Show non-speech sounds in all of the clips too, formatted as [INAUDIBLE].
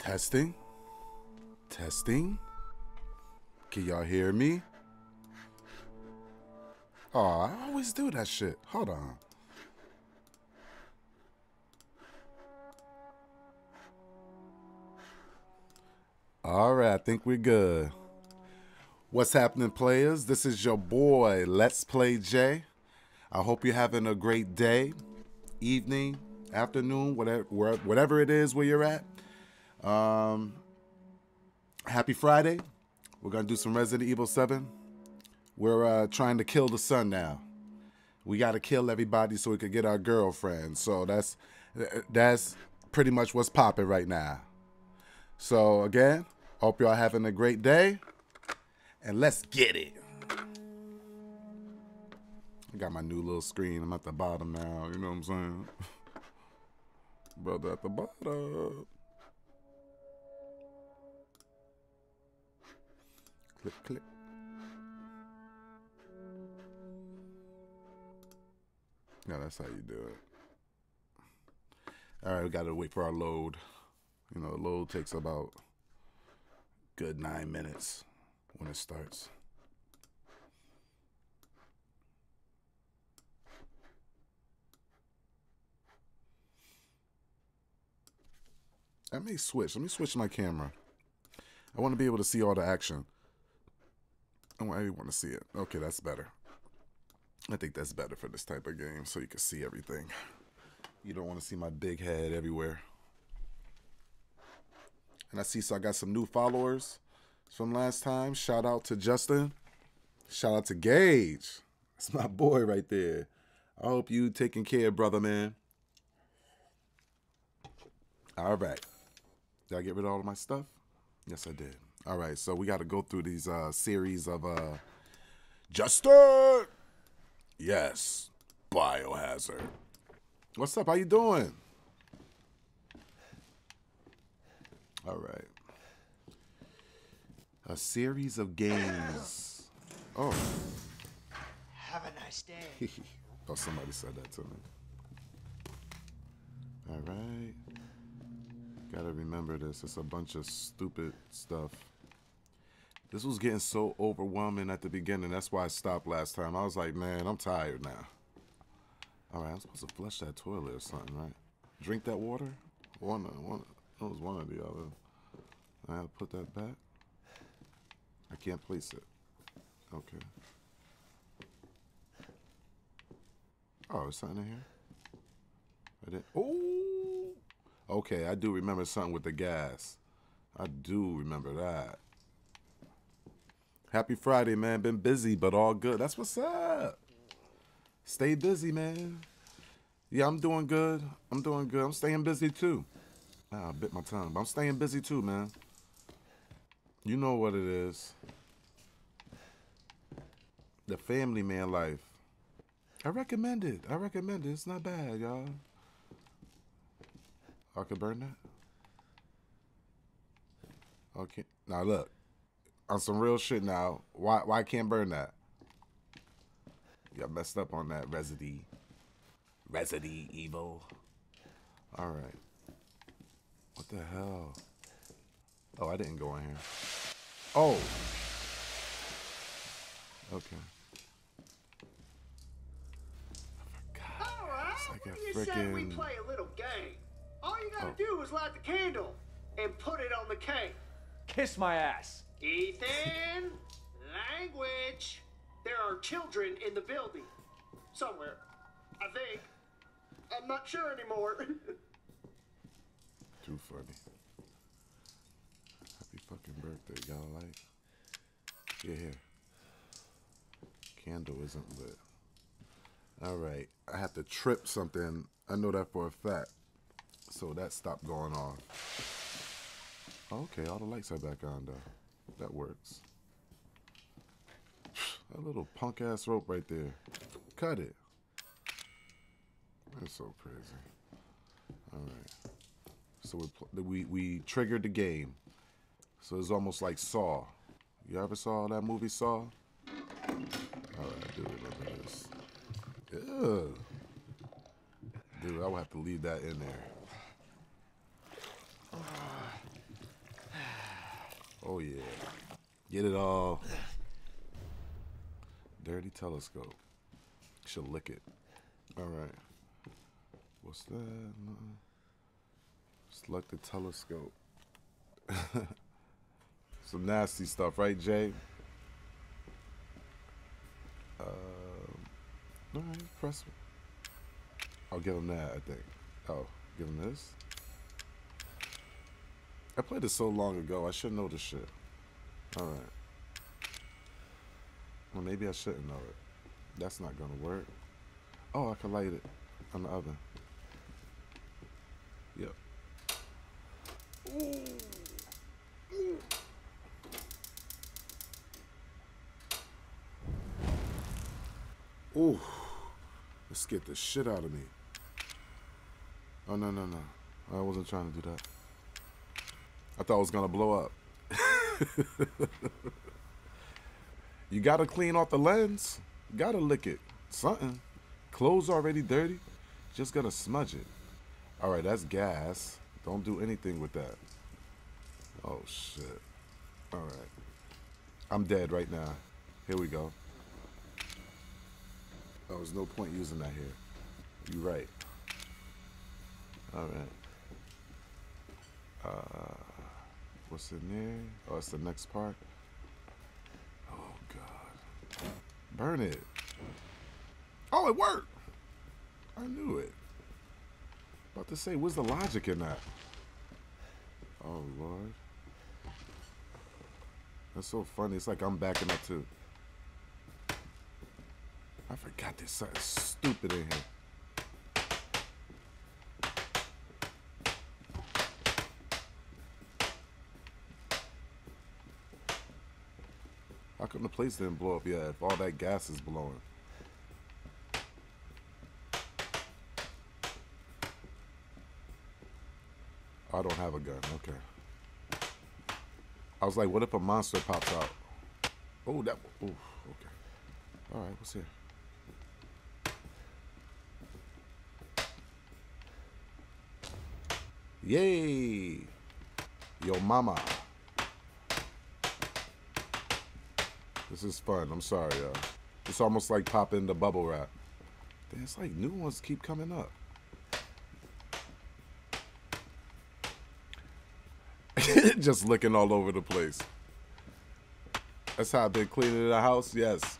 Testing. Testing. Can y'all hear me? Oh, I always do that shit. Hold on. All right, I think we're good. What's happening, players? This is your boy, Let's Play Jay. I hope you're having a great day, evening, afternoon, whatever, whatever it is where you're at. Um, happy Friday. We're going to do some Resident Evil 7. We're uh, trying to kill the son now. We got to kill everybody so we could get our girlfriend. So that's that's pretty much what's popping right now. So again, hope y'all having a great day. And let's get it. I got my new little screen. I'm at the bottom now. You know what I'm saying? [LAUGHS] Brother at the bottom. Yeah, that's how you do it. All right, we got to wait for our load. You know, load takes about good nine minutes when it starts. I may switch. Let me switch my camera. I want to be able to see all the action. Oh, I want to see it. Okay, that's better. I think that's better for this type of game so you can see everything. You don't want to see my big head everywhere. And I see, so I got some new followers from last time. Shout out to Justin. Shout out to Gage. That's my boy right there. I hope you taking care, brother, man. All right. Did I get rid of all of my stuff? Yes, I did. All right, so we got to go through these uh, series of uh, Justin. Yes, Biohazard. What's up? How you doing? All right. A series of games. Oh. Have a nice day. [LAUGHS] oh, somebody said that to me. All right. Gotta remember this. It's a bunch of stupid stuff. This was getting so overwhelming at the beginning. That's why I stopped last time. I was like, man, I'm tired now. All right, I'm supposed to flush that toilet or something, right? Drink that water? One, one, it was one or the other. I to put that back. I can't place it. Okay. Oh, is something in here? I did. Oh. Okay, I do remember something with the gas. I do remember that. Happy Friday, man. Been busy, but all good. That's what's up. Stay busy, man. Yeah, I'm doing good. I'm doing good. I'm staying busy too. Ah, I bit my tongue, but I'm staying busy too, man. You know what it is. The family man life. I recommend it. I recommend it. It's not bad, y'all. I can burn that. Okay. Now look, on some real shit. Now, why why can't burn that? You got messed up on that Resident Resident Evil. All right. What the hell? Oh, I didn't go in here. Oh. Okay. All right. like a what do you say we play a little game? All you gotta Oh. do is light the candle and put it on the cake. Kiss my ass. Ethan, language. There are children in the building. Somewhere. I think. I'm not sure anymore. Too funny. Happy fucking birthday, y'all like? Yeah, here. Candle isn't lit. All right, I have to trip something. I know that for a fact. So that stopped going off. Okay, all the lights are back on though. That works. [SIGHS] That little punk ass rope right there. Cut it. That's so crazy. All right. So we we we triggered the game. So it's almost like Saw. You ever saw that movie Saw? All right, do remember this. Ew. Dude, I would have to leave that in there. [SIGHS] Ah. Oh yeah. Get it all. Dirty telescope. Should lick it. Alright. What's that? Select the telescope. [LAUGHS] Some nasty stuff, right, Jay? Um, alright, press. I'll give him that, I think. Oh, give him this. I played this so long ago, I should know this shit. Alright. Well, maybe I shouldn't know it. That's not gonna work. Oh, I can light it on the oven. Yep. Ooh. Ooh. Let's get the shit out of me. Oh, no, no, no. I wasn't trying to do that. I thought it was to blow up. [LAUGHS] you got to clean off the lens. Got to lick it. Something. Clothes already dirty. Just gonna smudge it. All right, that's gas. Don't do anything with that. Oh, shit. All right. I'm dead right now. Here we go. Oh, there's no point using that here. You're right. All right. Uh, what's in there? Oh, it's the next part. Oh God! Burn it. Oh, it worked. I knew it. About to say, what's the logic in that? Oh Lord. That's so funny. It's like I'm backing up too. I forgot there's something stupid in here. How come the place didn't blow up yet if all that gas is blowing? I don't have a gun. Okay. I was like, what if a monster pops out? Oh, that. Oh, okay. All right, what's here? Yay! Yo, mama. This is fun. I'm sorry, y'all. It's almost like popping the bubble wrap. It's like new ones keep coming up. [LAUGHS] Just looking all over the place. That's how I've been cleaning the house. Yes.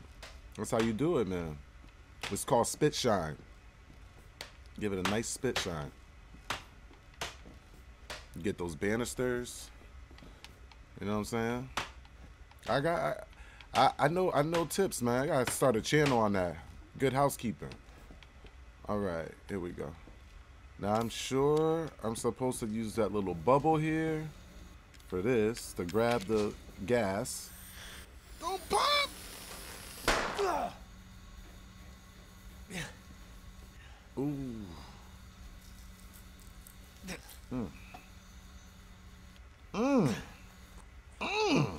That's how you do it, man. It's called spit shine. Give it a nice spit shine. You get those banisters. You know what I'm saying? I got I, I, I know I know tips, man. I gotta start a channel on that. Good housekeeping. Alright, here we go. Now I'm sure I'm supposed to use that little bubble here for this to grab the gas. Don't pop! Yeah. Ooh. Mm. Mm. Mm.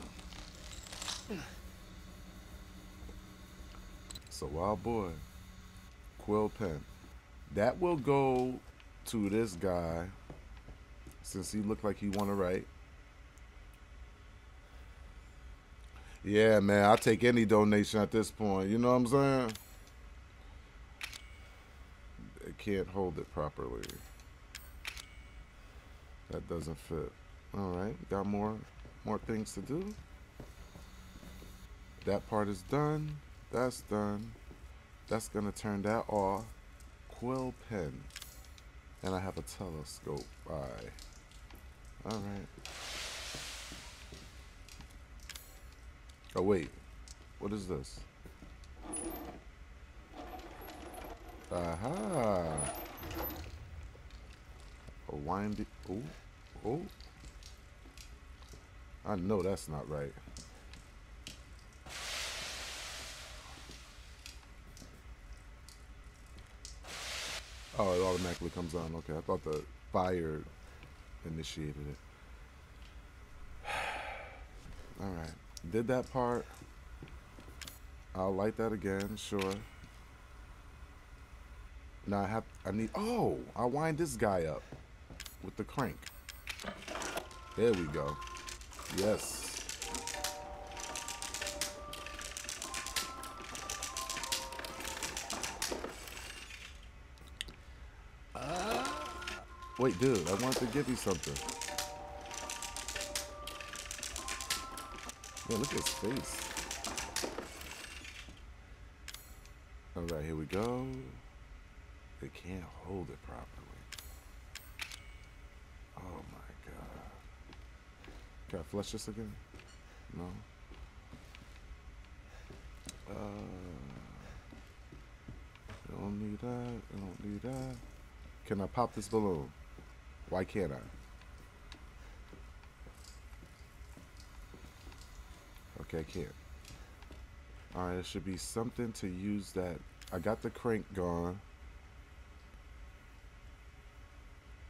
It's a wild boy. Quill pen. That will go to this guy since he looked like he want to write. Yeah, man, I'll take any donation at this point. You know what I'm saying? It can't hold it properly. That doesn't fit. All right, got more more things to do. That part is done. That's done. That's gonna turn that off. Quill pen. And I have a telescope. Bye. All right. Oh wait, what is this? Aha! A windy. Oh, oh. I know that's not right. Oh, it automatically comes on. Okay, I thought the fire initiated it. [SIGHS] All right, did that part. I'll light that again, sure. Now I have, I need, oh, I'll wind this guy up with the crank. There we go. Yes. Wait, dude, I wanted to give you something. Yeah, look at his face. All right, here we go. They can't hold it properly. Oh my god. Can I flush this again? No. Uh, don't need that. Don't need that. Can I pop this balloon? Why can't I? Okay, I can't. Alright, there should be something to use that. I got the crank gone.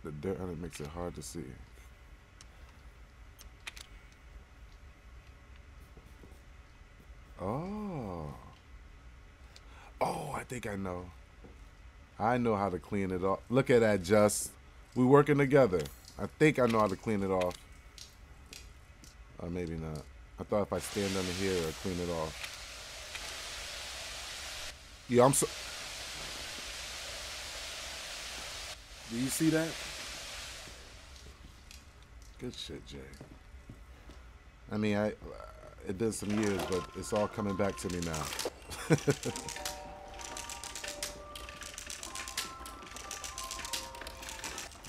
The dirt on it makes it hard to see. Oh. Oh, I think I know. I know how to clean it off. Look at that, Just. We working together. I think I know how to clean it off. Or maybe not. I thought if I stand under here, I'd clean it off. Yeah, I'm so. Do you see that? Good shit, Jay. I mean, I it did some years, but it's all coming back to me now. [LAUGHS]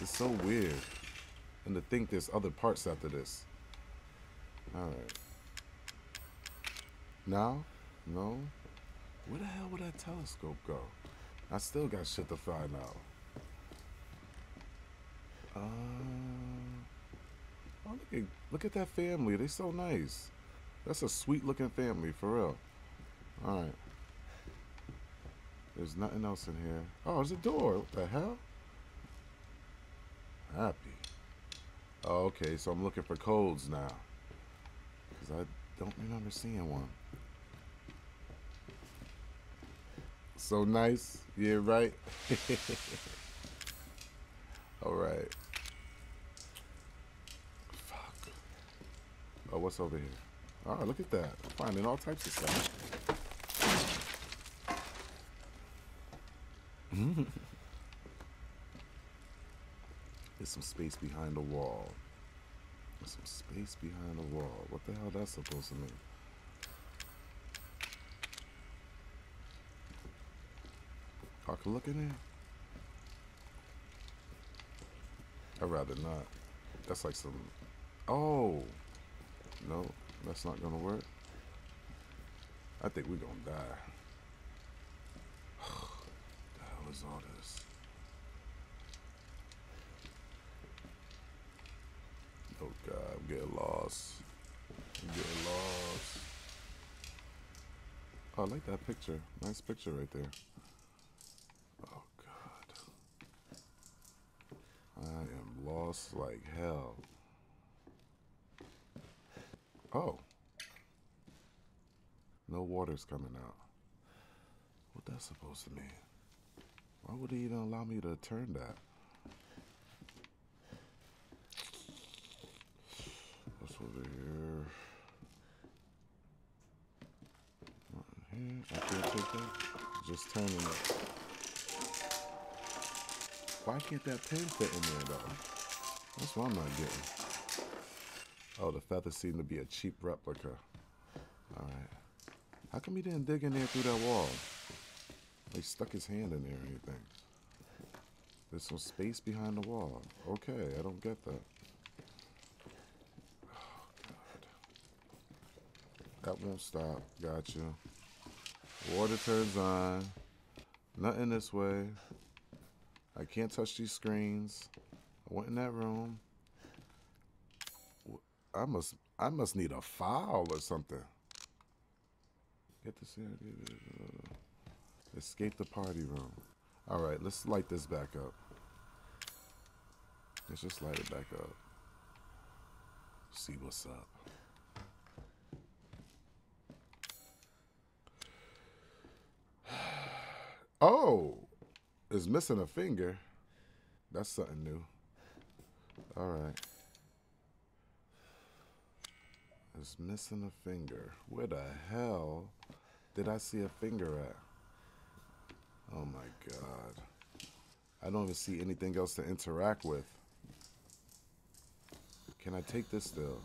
it's so weird. And to think there's other parts after this. Alright. Now? No? Where the hell would that telescope go? I still got shit to find out. Uh, oh, look at, look at that family. They so nice. That's a sweet looking family, for real. Alright. There's nothing else in here. Oh, there's a door. What the hell? Happy. Oh, okay, so I'm looking for codes now. Because I don't remember seeing one. So nice. Yeah, right? [LAUGHS] Alright. Fuck. Oh, what's over here? Oh, look at that. Finding all types of stuff. [LAUGHS] Hmm. There's some space behind the wall. There's some space behind the wall. What the hell that's supposed to mean? I can look in there? I'd rather not. That's like some... Oh! No, that's not gonna work. I think we're gonna die. [SIGHS] the hell is all this? Oh god, I'm getting lost. I'm getting lost. Oh, I like that picture. Nice picture right there. Oh god. I am lost like hell. Oh. No water's coming out. What that's supposed to mean? Why would he even allow me to turn that? Over here? I can't take that. Just turning it. Why can't that pin fit in there though? That's what I'm not getting. Oh, the feathers seem to be a cheap replica. Alright. How come he didn't dig in there through that wall? He stuck his hand in there or anything. There's some space behind the wall. Okay, I don't get that. Oh, God. That won't stop. Got you. Water turns on. Nothing this way. I can't touch these screens. I went in that room. I must I must need a file or something. Get this here. Escape the party room. All right, let's light this back up. Let's just light it back up. See what's up. Oh, it's missing a finger. That's something new. All right. It's missing a finger. Where the hell did I see a finger at? Oh my god. I don't even see anything else to interact with. Can I take this still?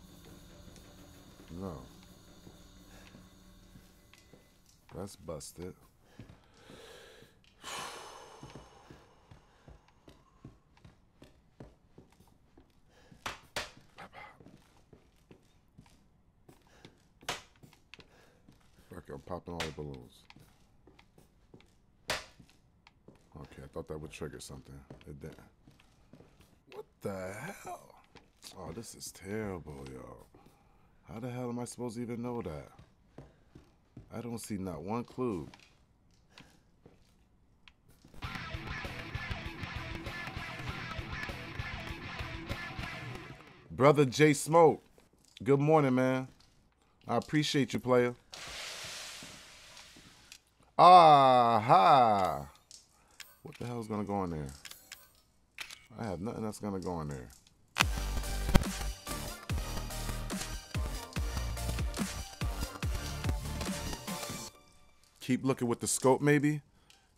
No. That's busted. Fuck, I'm popping all the balloons. Trigger something. It didn't. What the hell? Oh, this is terrible, yo. How the hell am I supposed to even know that? I don't see not one clue. Brother J Smoke, good morning, man. I appreciate you, player. Ah, Aha! What the hell's gonna go in there? I have nothing that's gonna go in there. Keep looking with the scope, maybe?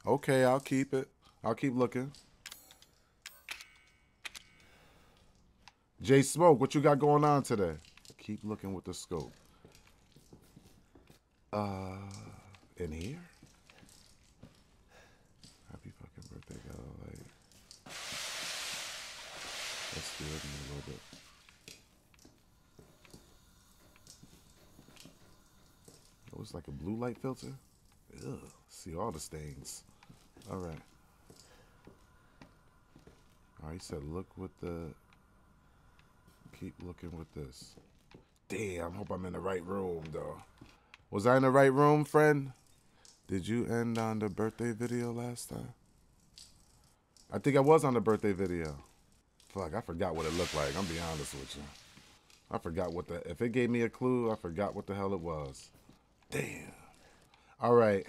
Okay, I'll keep it. I'll keep looking. Jay Smoke, what you got going on today? Keep looking with the scope. Uh, in here? Happy fucking birthday, girl. Like, let's it a little bit. Oh, it's like a blue light filter. Ugh, see all the stains. All right. All right, said look with the, keep looking with this. Damn, hope I'm in the right room, though. Was I in the right room, friend? Did you end on the birthday video last time? I think I was on the birthday video. Fuck, I forgot what it looked like. I'm be honest with you. I forgot what the, if it gave me a clue, I forgot what the hell it was. Damn. All right.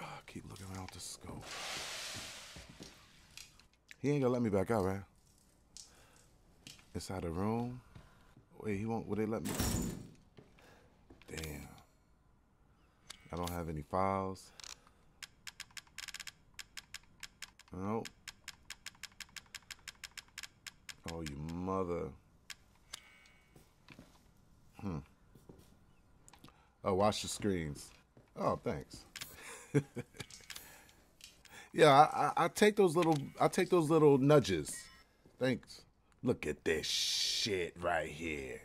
Ah, keep looking around the scope. He ain't gonna let me back out, right? Inside the room. Wait, he won't. Will they let me? Damn. I don't have any files. Nope. Oh, you mother. Hmm. Oh, watch the screens. Oh, thanks. [LAUGHS] yeah, I, I, I take those little I take those little nudges. Thanks. Look at this shit right here.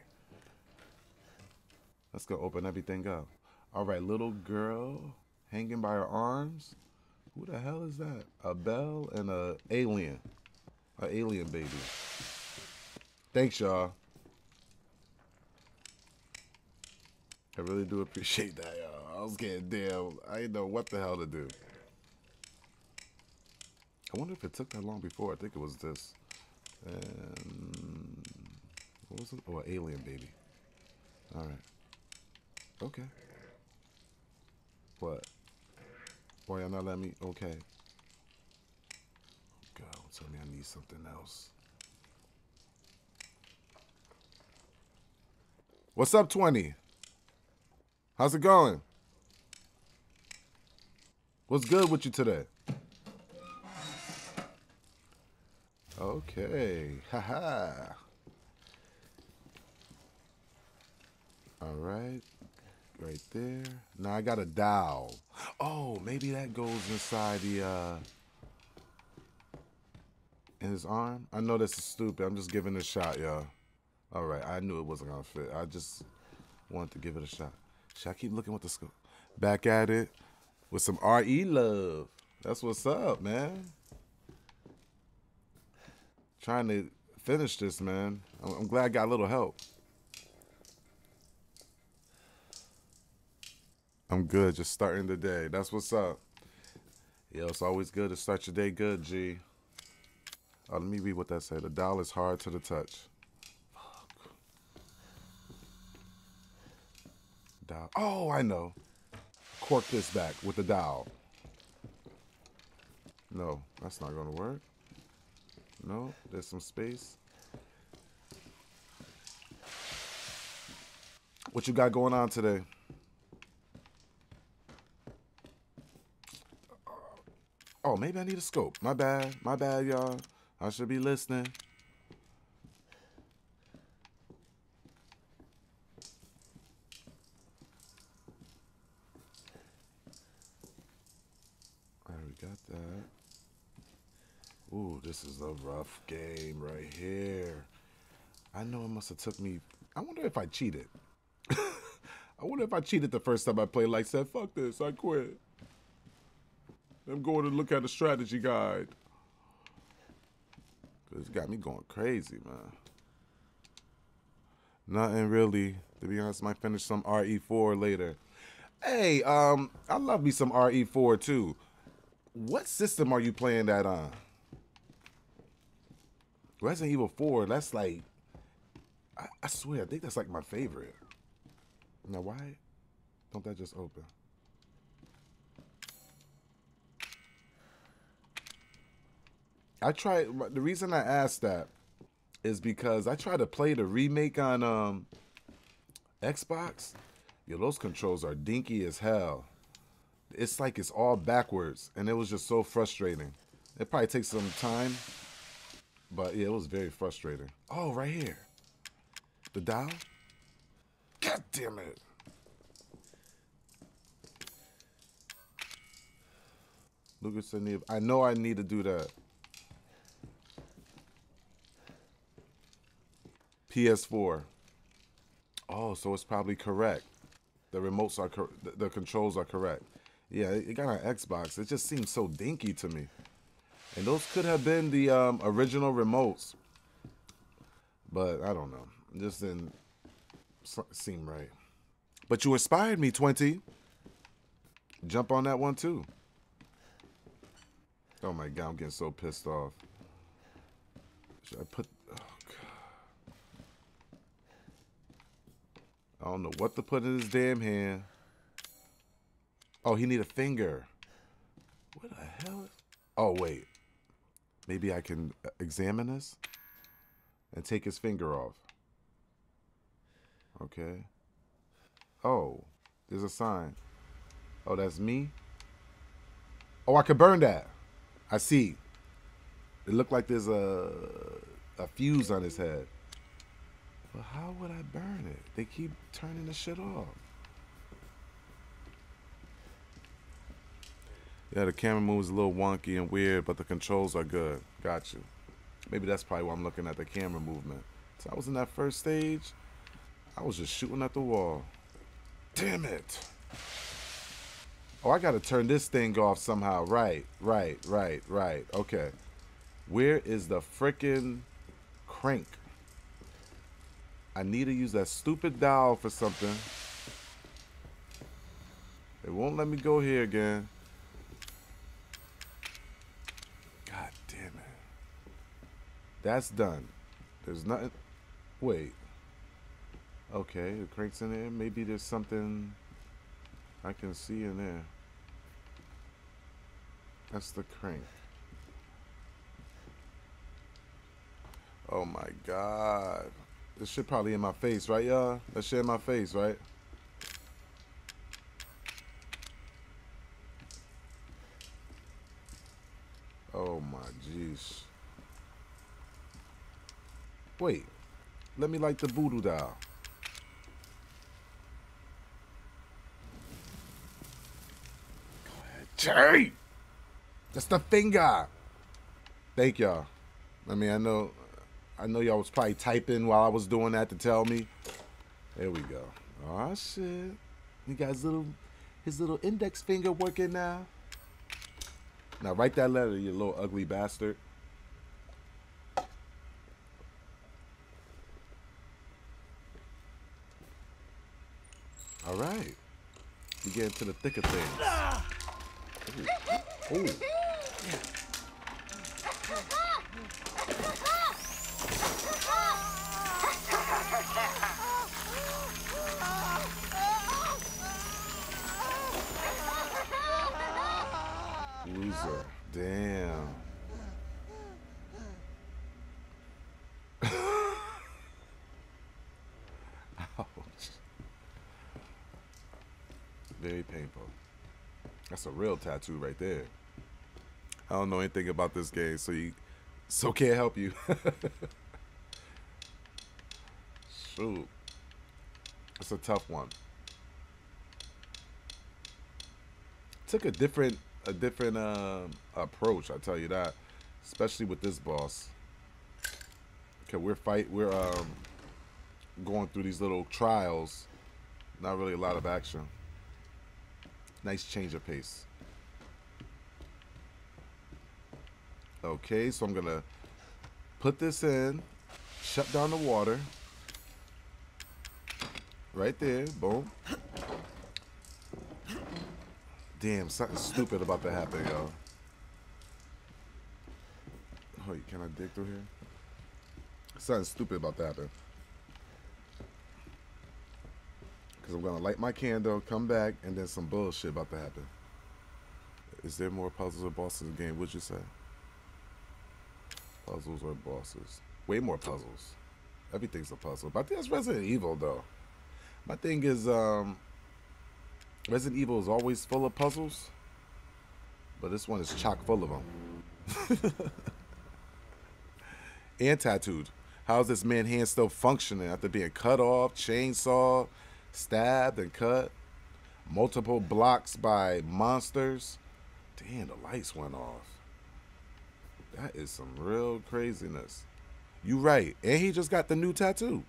Let's go open everything up. All right, little girl hanging by her arms. Who the hell is that? A bell and a alien. A alien baby. Thanks, y'all. I really do appreciate that, y'all. I was getting damn. I didn't know what the hell to do. I wonder if it took that long before. I think it was this. And what was it? Oh, an alien baby. All right. Okay. What? Why y'all not let me? Okay. Tell me I need something else. What's up, 20? How's it going? What's good with you today? Okay. Haha. All right. Right there. Now I got a dowel. Oh, maybe that goes inside the uh in his arm. I know this is stupid. I'm just giving it a shot, y'all. All right. I knew it wasn't gonna fit. I just wanted to give it a shot. Should I keep looking with the scope? Back at it with some RE love. That's what's up, man. Trying to finish this, man. I'm, glad I got a little help. I'm good, just starting the day. That's what's up. Yeah, it's always good to start your day good, G. Oh, let me read what that said. The dial is hard to the touch. Fuck. Dial. Oh, I know. Cork this back with the dial. No, that's not gonna work. No, there's some space. What you got going on today? Oh, maybe I need a scope. My bad. My bad, y'all. I should be listening. Alright, we got that. Ooh, this is a rough game right here. I know it must have took me... I wonder if I cheated. [LAUGHS] I wonder if I cheated the first time I played like said, fuck this, I quit. I'm going to look at the strategy guide. It's got me going crazy, man. Nothing really. To be honest, might finish some RE4 later. Hey, um, I love me some RE4 too. What system are you playing that on? Resident Evil 4, that's like, I, I swear, I think that's like my favorite. Now, why don't that just open? I tried, the reason I asked that is because I tried to play the remake on um, Xbox. Yo, those controls are dinky as hell. It's like it's all backwards, and it was just so frustrating. It probably takes some time, but yeah, it was very frustrating. Oh, right here. The dial? God damn it. Lucas I know I need to do that. PS4. Oh, so it's probably correct. The remotes are cor- the, the controls are correct. Yeah, it got on Xbox. It just seems so dinky to me. And those could have been the um, original remotes. But I don't know. It just didn't seem right. But you inspired me, 20. Jump on that one too. Oh my god, I'm getting so pissed off. Should I put I don't know what to put in his damn hand. Oh, he need a finger. What the hell? Oh, wait. Maybe I can uh, examine this and take his finger off. Okay. Oh, there's a sign. Oh, that's me? Oh, I could burn that. I see. It looked like there's a a fuse on his head. But how would I burn it? They keep turning the shit off. Yeah, the camera moves a little wonky and weird, but the controls are good. Got you. Maybe that's probably why I'm looking at the camera movement. So I was in that first stage. I was just shooting at the wall. Damn it. Oh, I got to turn this thing off somehow. Right, right, right, right. Okay. Where is the freaking crank? I need to use that stupid dial for something. It won't let me go here again. God damn it. That's done. There's nothing. Wait. Okay, the crank's in there. Maybe there's something I can see in there. That's the crank. Oh my god. This shit probably in my face, right, y'all? That shit in my face, right? Oh my jeez. Wait. Let me light the voodoo doll. Go ahead. Jay! That's the finger. Thank y'all. I mean, I know I know y'all was probably typing while I was doing that to tell me. There we go. Oh shit. He got his little his little index finger working now. Now write that letter, you little ugly bastard. All right. We get into the thick of things. Ah! Ooh. Ooh. [LAUGHS] Damn. Ouch. Very painful. That's a real tattoo right there. I don't know anything about this game, so you so can't help you. [LAUGHS] Shoot. It's a tough one. Took a different a different um, approach. I tell you that, especially with this boss. Okay, we're fight. We're um, going through these little trials. Not really a lot of action. Nice change of pace. Okay, so I'm gonna put this in, shut down the water. Right there, boom. Damn, something stupid about to happen, yo. Wait, can I dig through here? Something stupid about to happen. Because I'm going to light my candle, come back, and then some bullshit about to happen. Is there more puzzles or bosses in the game? Would you say? Puzzles or bosses? Way more puzzles. Everything's a puzzle. But I think that's Resident Evil, though. My thing is, um, Resident Evil is always full of puzzles, but this one is chock full of them. [LAUGHS] and tattooed. How's this man hand still functioning after being cut off, chainsaw, stabbed and cut? Multiple blocks by monsters. Damn, the lights went off. That is some real craziness. You right. And he just got the new tattoo.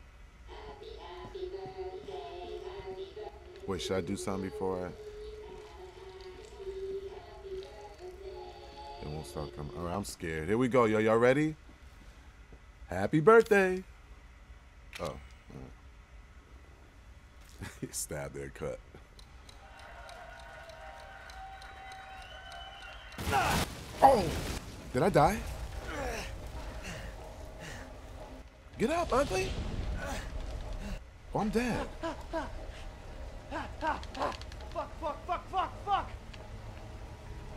Wait, should I do something before I? It won't start coming. All right, I'm scared. Here we go, yo. Y'all ready? Happy birthday. Oh. [LAUGHS] he stabbed there, cut. Oh! Did I die? Get up, ugly! Oh, I'm dead. Fuck, fuck, fuck, fuck, fuck!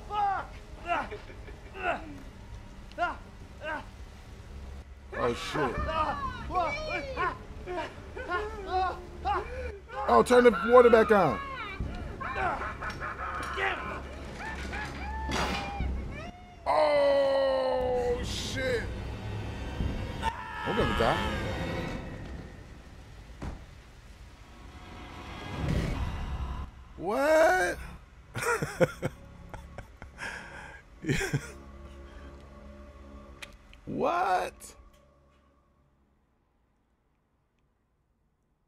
Fuck! Oh shit. Oh, turn the water back on. Oh shit. I'm gonna die. What? [LAUGHS] what?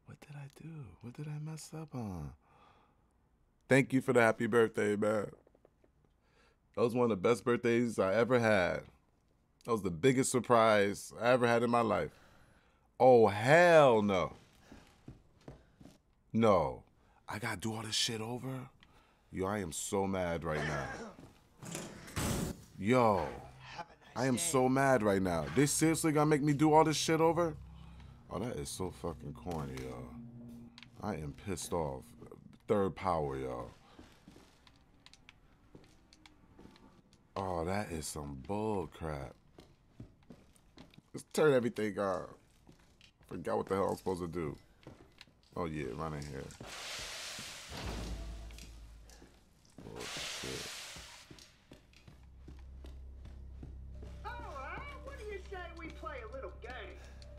What did I do? What did I mess up on? Thank you for the happy birthday, man. That was one of the best birthdays I ever had. That was the biggest surprise I ever had in my life. Oh, hell no. No. I gotta do all this shit over? Yo, I am so mad right now. Yo, I am so mad right now. They seriously gonna make me do all this shit over? Oh, that is so fucking corny, yo. I am pissed off. Third power, yo. Oh, that is some bull crap. Let's turn everything on. Forgot what the hell I'm supposed to do. Oh yeah, run in here.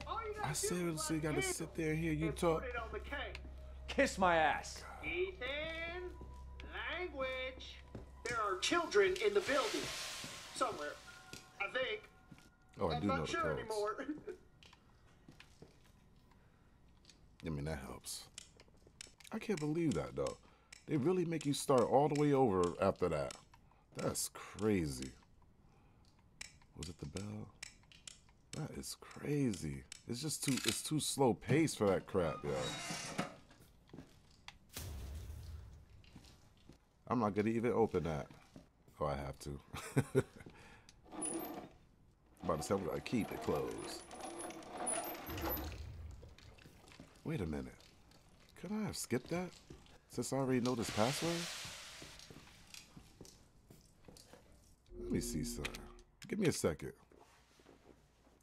Oh, I seriously gotta sit there and hear you and talk. Put it on the cake. Kiss my ass. Ethan, language. There are children in the building. Somewhere. I think. Oh, I I'm do know not the sure codes. anymore. I mean, that helps. I can't believe that though. They really make you start all the way over after that. That's crazy. Was it the bell? That is crazy. It's just too it's too slow pace for that crap, yo. I'm not gonna even open that. Oh, I have to. [LAUGHS] about to say I'm gonna keep it closed. Wait a minute. Could I have skipped that? Since I already know this password? Let me see, sir. Give me a second.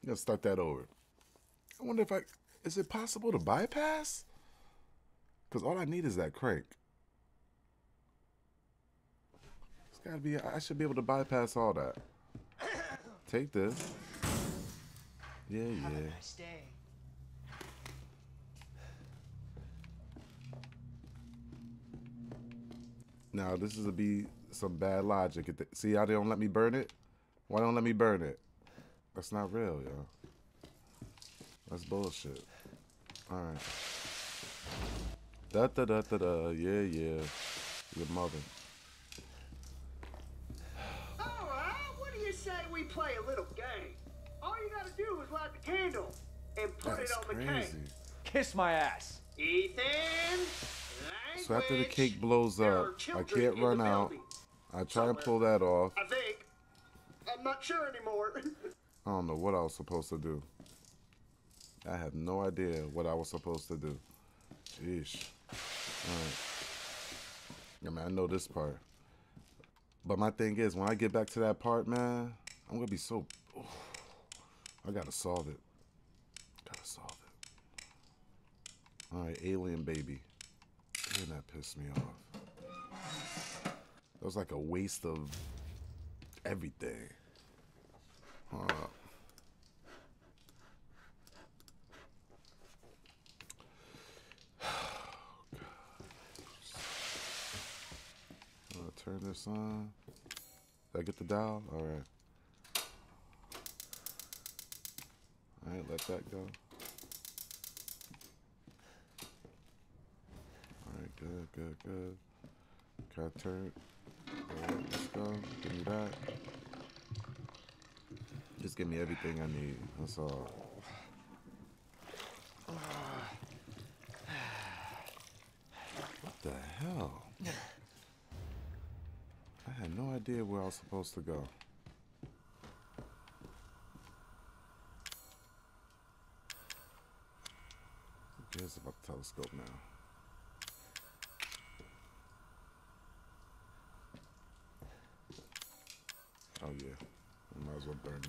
I'm gonna start that over. I wonder if I is it possible to bypass? Cause all I need is that crank. It's gotta be I should be able to bypass all that. Take this. Yeah, yeah. Stay. Now this is to be some bad logic. See how they don't let me burn it? Why don't let me burn it? That's not real, yo. That's bullshit. All right. Da da da da da. Yeah yeah. Your mother. Oh, All right, what do you say we play a little game? All you gotta do is light the candle and put That's it on the crazy. cake. Kiss my ass. Ethan, So after the cake blows up, I can't run out. I try and pull that off. I think. I'm not sure anymore. I don't know what I was supposed to do. I have no idea what I was supposed to do. Sheesh. Alright. I mean, I know this part. But my thing is, when I get back to that part, man, I'm gonna be so. I gotta solve it. Gotta solve it. Alright, Alien Baby. Man, that pissed me off. That was like a waste of everything. Hold [SIGHS] turn this on. Did I get the dial? All right. All right, let that go. All right, good, good, good. Turn? All right, let's go. Give me that. Just give me everything I need. That's all. What the hell? I had no idea where I was supposed to go. Who cares about the telescope now?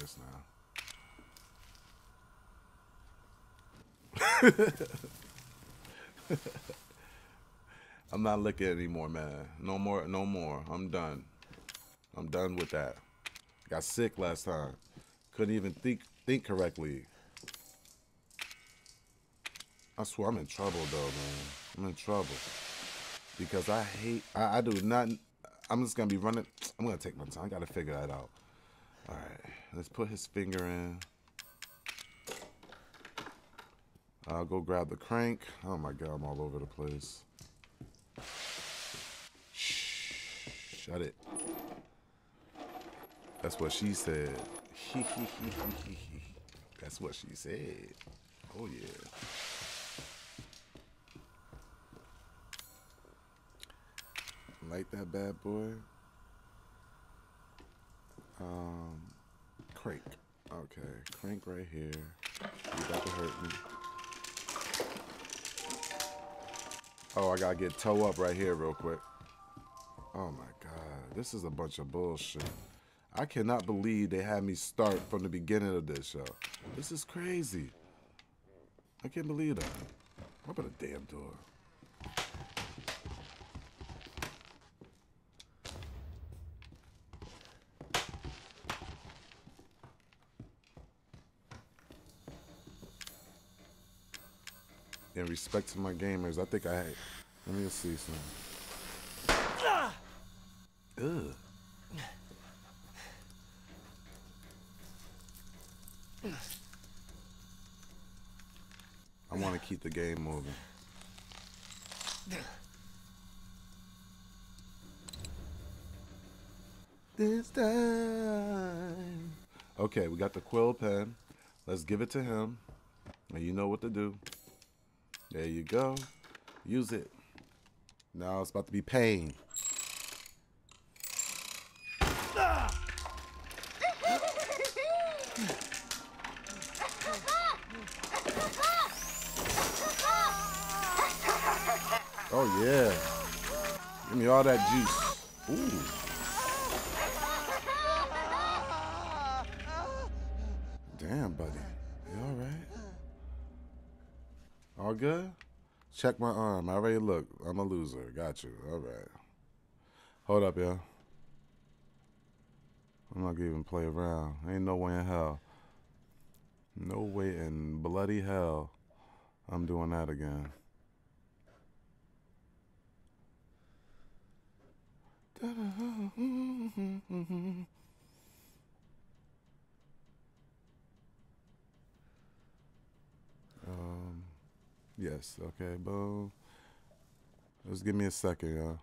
This now. I'm not looking anymore, man. No more, no more. I'm done. I'm done with that. Got sick last time. Couldn't even think think correctly. I swear I'm in trouble though, man. I'm in trouble. Because I hate I, I do not I'm just gonna be running I'm gonna take my time. I gotta figure that out. Alright. Let's put his finger in. I'll go grab the crank. Oh my god, I'm all over the place. Shh, shut it. That's what she said. [LAUGHS] That's what she said. Oh yeah. Like that bad boy. Um, crank. Okay, crank right here. You about to hurt me. Oh, I gotta get toe up right here real quick. Oh my god, this is a bunch of bullshit. I cannot believe they had me start from the beginning of this show. This is crazy. I can't believe that. Open the damn door. In respect to my gamers, I think I. Let me see some. Ugh. I want to keep the game moving. This time. Okay, we got the quill pen. Let's give it to him. And you know what to do. There you go. Use it. Now it's about to be pain. Oh yeah. Give me all that juice. Ooh. Damn, buddy. You all right? All good? Check my arm. I already look. I'm a loser. Got you. All right. Hold up, y'all. I'm not gonna even play around. Ain't no way in hell. No way in bloody hell I'm doing that again. Um, [LAUGHS] yes. Okay. Boom. Just give me a second, y'all.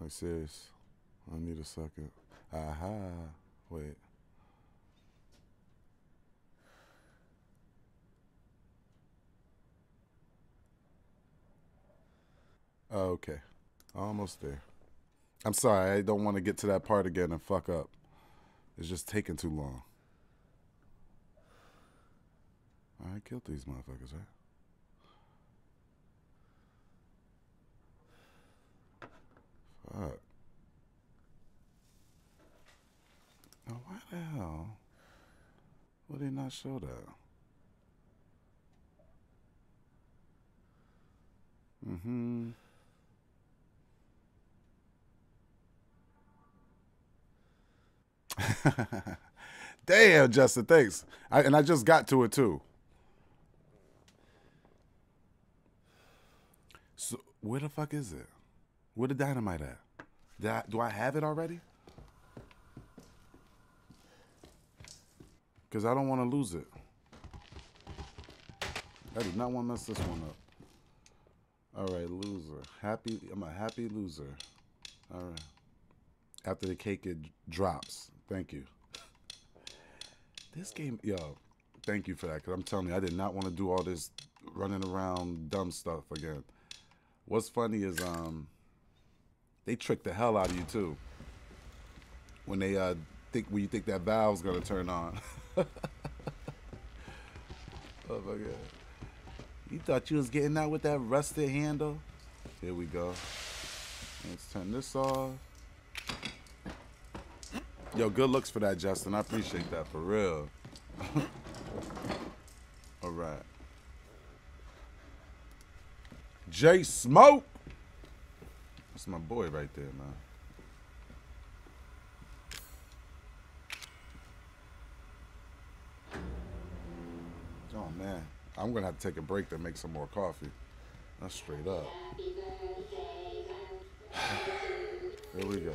Like serious. I need a second. Aha. Wait. Okay. Almost there. I'm sorry, I don't want to get to that part again and fuck up. It's just taking too long. I killed these motherfuckers, right? Fuck. Now, why the hell would they not show that? Mm-hmm. [LAUGHS] Damn, Justin, thanks. I, and I just got to it too. So where the fuck is it? Where the dynamite at? Did I, do I have it already? Because I don't want to lose it. I do not want to mess this one up. All right, loser. Happy. I'm a happy loser. All right. After the cake it drops. Thank you. This game, yo, thank you for that. Because I'm telling you, I did not want to do all this running around dumb stuff again. What's funny is um, they trick the hell out of you too. When they uh think when you think that valve's gonna turn on. oh my god. You thought you was getting out with that rusted handle? Here we go. Let's turn this off. Yo, good looks for that, Justin. I appreciate that for real. [LAUGHS] All right. Jay Smoke. That's my boy right there, man. Oh man, I'm gonna have to take a break to make some more coffee. That's straight up. [SIGHS] Here we go.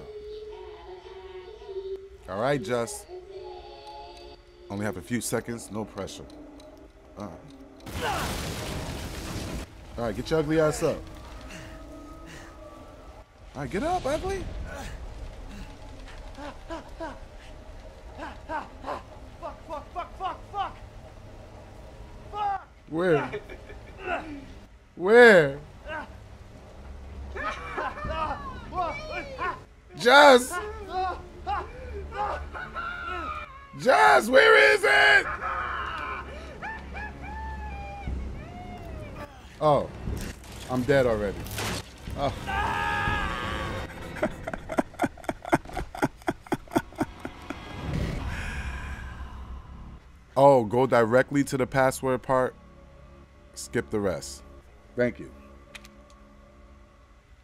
All right, Just. Only have a few seconds, no pressure. All right. All right, get your ugly ass up. All right, get up, ugly. Fuck, fuck, fuck, fuck, fuck! Fuck! Where? Where? Just. Just, where is it? Oh, I'm dead already. Oh. [LAUGHS] oh, go directly to the password part. Skip the rest. Thank you.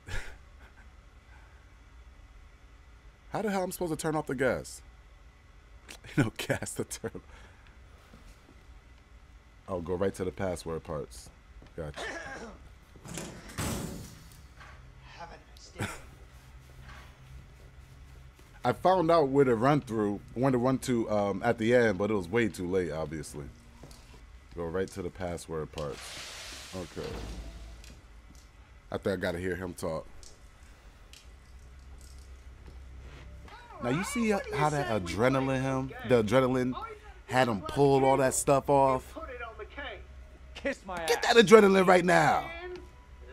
[LAUGHS] How the hell am I supposed to turn off the gas? [LAUGHS] You know, gas to turn. I'll go right to the password parts. Gotcha. I found out where to run through, when to run to um, at the end, but it was way too late, obviously. Go right to the password part. Okay. I think I gotta hear him talk. Now you see how that adrenaline him, the adrenaline had him pull all that stuff off. Put it on the cake. Kiss my ass. Get that adrenaline right now.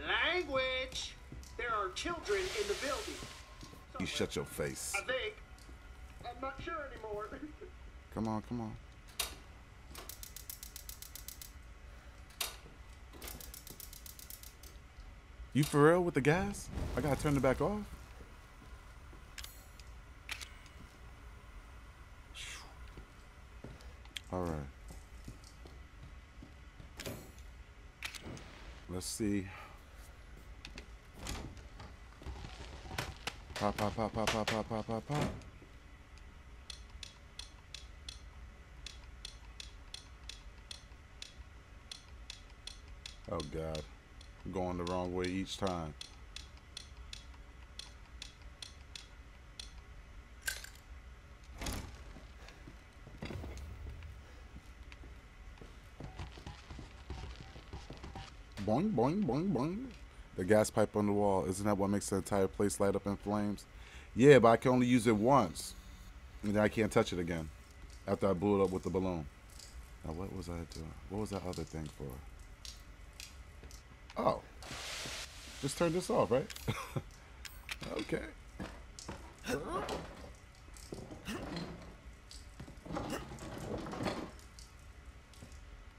Language. There are children in the building. You shut your face. I think. I'm not sure anymore. [LAUGHS] Come on, come on. You for real with the gas? I gotta turn it back off. All right. Let's see. Pop, pop, pop, pop, pop, pop, pop, pop, pop. Oh God, I'm going the wrong way each time. Boing, boing, boing, boing. The gas pipe on the wall. Isn't that what makes the entire place light up in flames? Yeah, but I can only use it once. And then I can't touch it again. After I blew it up with the balloon. Now, what was I doing? What was that other thing for? Oh. Just turn this off, right? [LAUGHS] okay.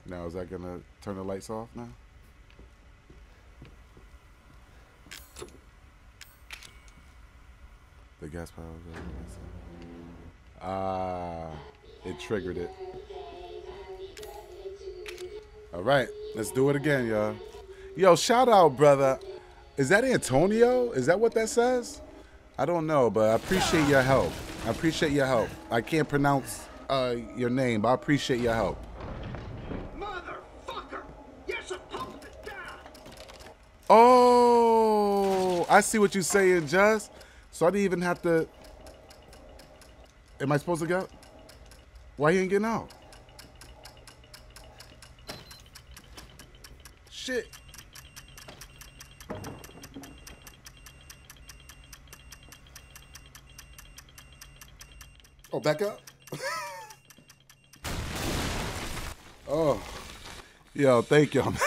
Now, is that going to turn the lights off now? Gas power. Ah, it triggered it. All right, let's do it again, y'all. Yo, shout out, brother. Is that Antonio? Is that what that says? I don't know, but I appreciate your help. I appreciate your help. I can't pronounce uh, your name, but I appreciate your help. Motherfucker! You're supposed to die! Oh, I see what you're saying, Just. So I didn't even have to. Am I supposed to go? Why you ain't getting out? Shit. Oh, back up. [LAUGHS] oh, yo, thank y'all. That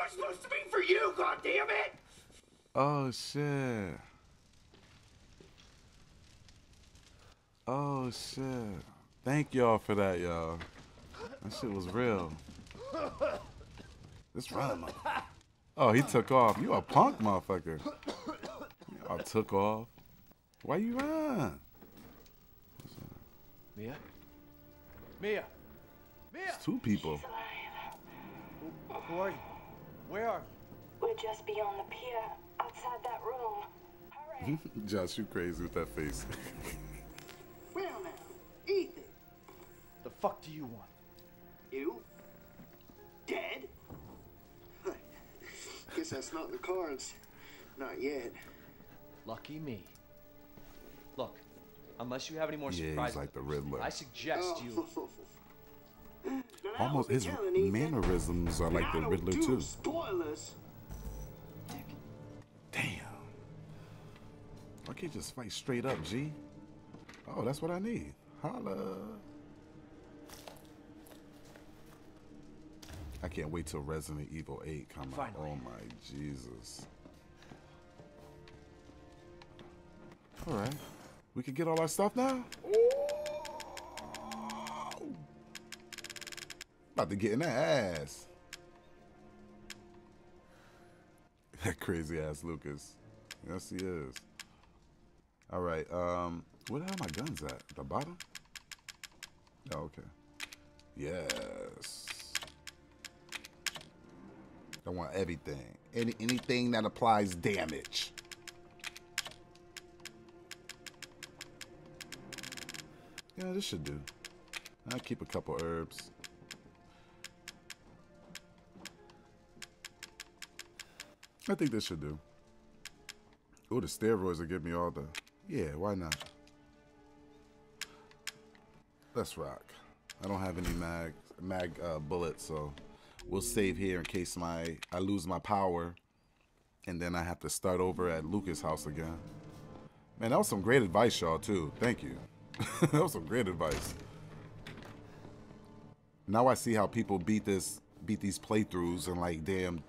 was supposed to be for you, goddammit! Oh shit. Oh shit. Thank y'all for that, y'all. That shit was real. This run, motherfucker. Oh, he took off. You a punk, motherfucker. I took off. Why you run? Mia? Mia! Mia! It's two people. Who are you? Where are you? We're just beyond the pier, outside that room. Hurry! [LAUGHS] Josh, you crazy with that face. [LAUGHS] Well now, Ethan, The fuck do you want? you? Dead? [LAUGHS] Guess that's not in the cards. Not yet. Lucky me. Look, unless you have any more Yeah, he's surprises, like the Riddler. I suggest you. Almost his mannerisms are like I the don't Riddler too. Spoilers. Why can't just fight straight up, G? Oh, that's what I need. Holla. I can't wait till Resident Evil 8 come out. Finally. Oh my Jesus. Alright. We can get all our stuff now? Ooh. About to get in that ass. [LAUGHS] That crazy ass Lucas. Yes, he is. All right. Um, where the hell are my guns at? The bottom? Oh, okay. Yes. I want everything. Any anything that applies damage. Yeah, this should do. I'll keep a couple herbs. I think this should do. Oh, the steroids will give me all the. Yeah, why not? Let's rock. I don't have any mag mag uh, bullets, so we'll save here in case my I lose my power, and then I have to start over at Lucas' house again. Man, that was some great advice, y'all. Too. Thank you. [LAUGHS] that was some great advice. Now I see how people beat this beat these playthroughs in like damn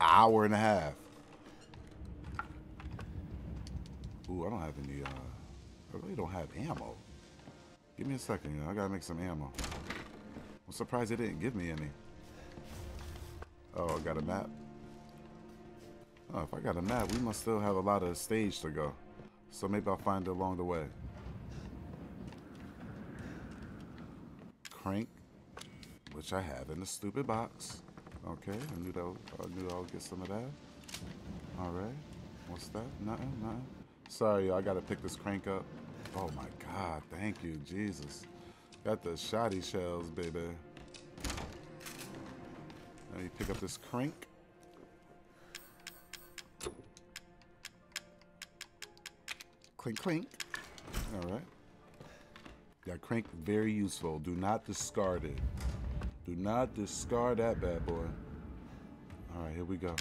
hour and a half. Ooh, I don't have any, uh, I really don't have ammo. Give me a second, you know, I gotta make some ammo. I'm surprised they didn't give me any. Oh, I got a map. Oh, if I got a map, we must still have a lot of stage to go. So maybe I'll find it along the way. Crank, which I have in the stupid box. Okay, I knew that. I knew I would get some of that. All right, what's that? Nothing, nothing. Sorry, I gotta pick this crank up. Oh my God, thank you, Jesus. Got the shoddy shells, baby. Now you pick up this crank. Clink, clink. All right. That crank very useful. Do not discard it. Do not discard that bad boy. All right, here we go.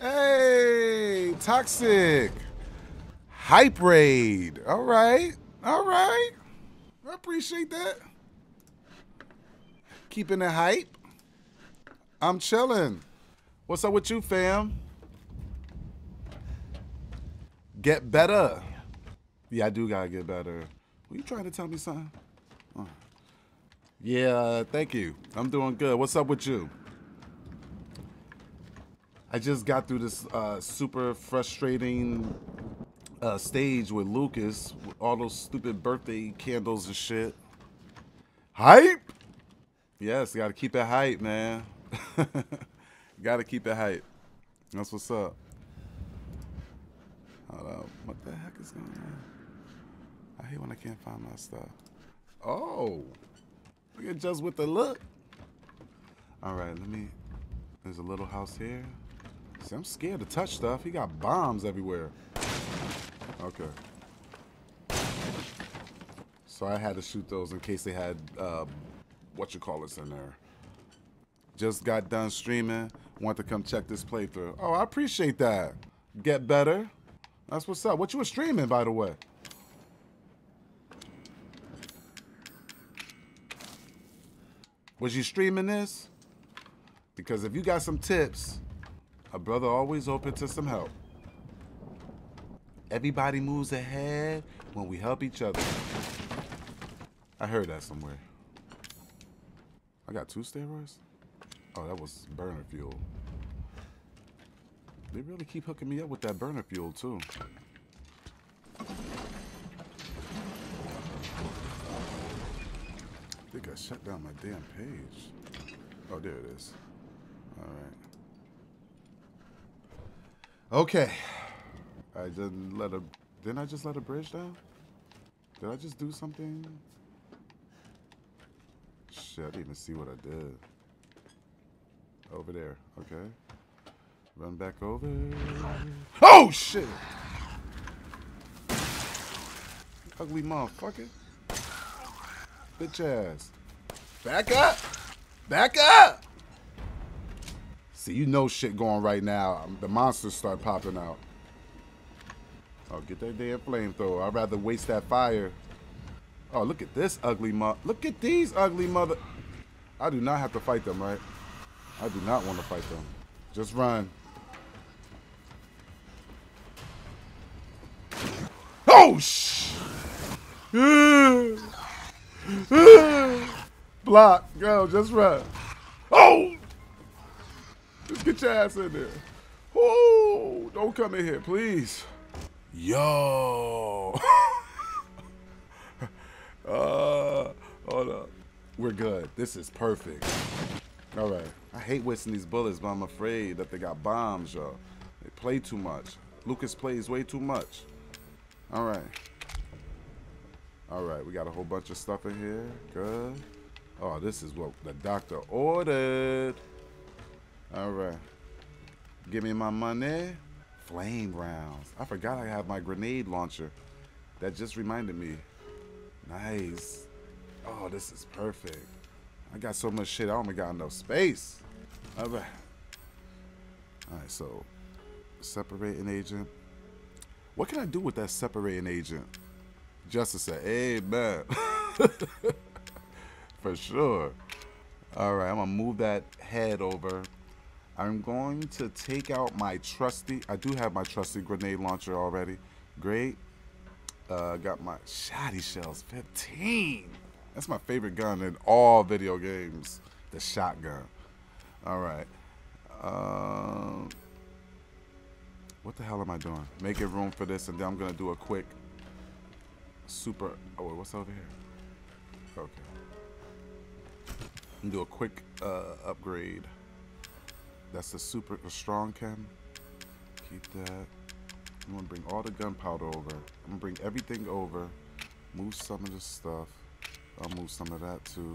Hey, toxic. Hype raid. All right. All right. I appreciate that. Keeping the hype. I'm chilling. What's up with you, fam? Get better. Yeah, I do gotta get better. Were you trying to tell me something? Yeah, thank you. I'm doing good. What's up with you? I just got through this uh, super frustrating uh, stage with Lucas with all those stupid birthday candles and shit. Hype? Yes, gotta keep it hype, man. [LAUGHS] gotta keep it hype. That's what's up. Hold up. What the heck is going on? I hate when I can't find my stuff. Oh. Look at just with the look. Alright, let me there's a little house here. See, I'm scared to touch stuff. He got bombs everywhere. Okay. So I had to shoot those in case they had uh, what you call this in there. Just got done streaming. Want to come check this playthrough. Oh, I appreciate that. Get better. That's what's up. What you were streaming, by the way? Was you streaming this? Because if you got some tips, a brother always open to some help. Everybody moves ahead when we help each other. I heard that somewhere. I got two steroids? Oh, that was burner fuel. They really keep hooking me up with that burner fuel, too. I think I shut down my damn page. Oh, there it is. All right. Okay. I didn't let a. Didn't I just let a bridge down? Did I just do something? Shit, I didn't even see what I did. Over there, okay. Run back over. Oh shit! Ugly motherfucker. Bitch ass. Back up! Back up! See, you know shit going right now. Um, the monsters start popping out. Oh, get that damn flamethrower. I'd rather waste that fire. Oh, look at this ugly mother. Look at these ugly mother. I do not have to fight them, right? I do not want to fight them. Just run. Oh, sh! [LAUGHS] Block. Go, just run. Oh! Get your ass in there. Oh, don't come in here, please. Yo. [LAUGHS] uh, hold up. We're good. This is perfect. All right. I hate wasting these bullets, but I'm afraid that they got bombs, y'all. They play too much. Lucas plays way too much. All right. All right. We got a whole bunch of stuff in here. Good. Oh, this is what the doctor ordered. All right. Give me my money. Flame rounds. I forgot I have my grenade launcher. That just reminded me. Nice. Oh, this is perfect. I got so much shit, I only got enough space. All right. All right, so separating agent. What can I do with that separating agent? Justice said, amen. [LAUGHS] For sure. All right, I'm gonna move that head over I'm going to take out my trusty, I do have my trusty grenade launcher already. Great. Uh, got my shotty shells, 15. That's my favorite gun in all video games, the shotgun. All right. Um, what the hell am I doing? Making room for this, and then I'm gonna do a quick super. Oh, wait, what's over here? Okay. Do a quick uh, upgrade. That's a super a strong chem. Keep that. I'm gonna bring all the gunpowder over. I'm gonna bring everything over. Move some of this stuff. I'll move some of that too.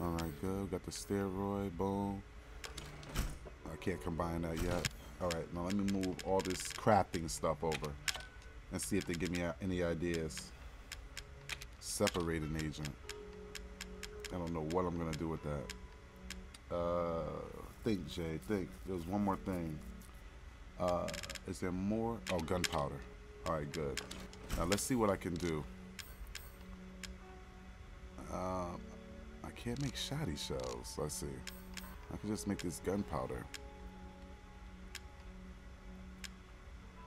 Alright, good. Got the steroid, boom. I can't combine that yet. Alright, now let me move all this crafting stuff over. And see if they give me any ideas. Separating agent. I don't know what I'm gonna do with that. Uh, think, Jay. Think. There's one more thing. Uh, is there more? Oh, gunpowder. All right, good. Now let's see what I can do. Um, I can't make shoddy shells. Let's see. I can just make this gunpowder.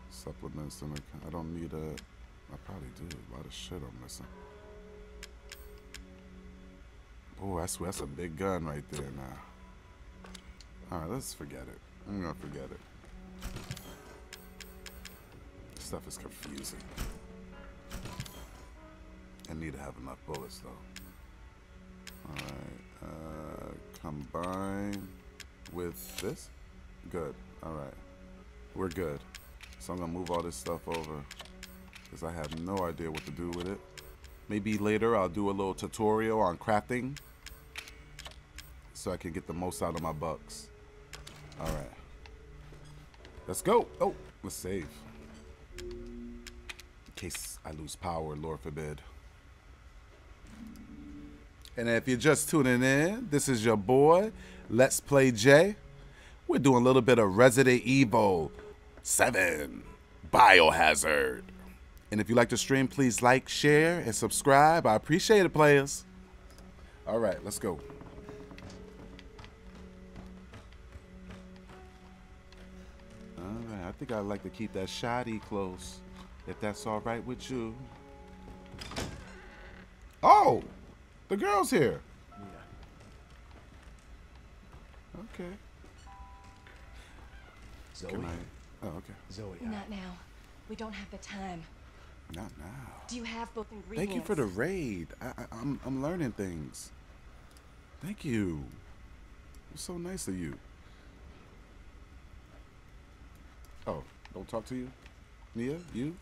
Supplements and I don't need a. I probably do. A lot of shit I'm missing. Oh, that's that's a big gun right there now. All right, let's forget it. I'm gonna forget it. This stuff is confusing. I need to have enough bullets though. All right, uh, combine with this. Good. All right, we're good. So I'm gonna move all this stuff over because I have no idea what to do with it. Maybe later I'll do a little tutorial on crafting so I can get the most out of my bucks. All right. Let's go. Oh, let's save. In case I lose power, Lord forbid. And if you're just tuning in, this is your boy, Let's Play Jay. We're doing a little bit of Resident Evil 7 Biohazard. And if you like the stream, please like, share, and subscribe. I appreciate it, players. All right, let's go. I think I'd like to keep that shoddy close, if that's all right with you. Oh, the girl's here. Yeah. Okay. Zoe. I? Oh, okay. Zoe. Not now. We don't have the time. Not now. Do you have both ingredients? Thank you for the raid. I, I, I'm I'm learning things. Thank you. It's so nice of you. Oh, don't talk to you, Mia. You.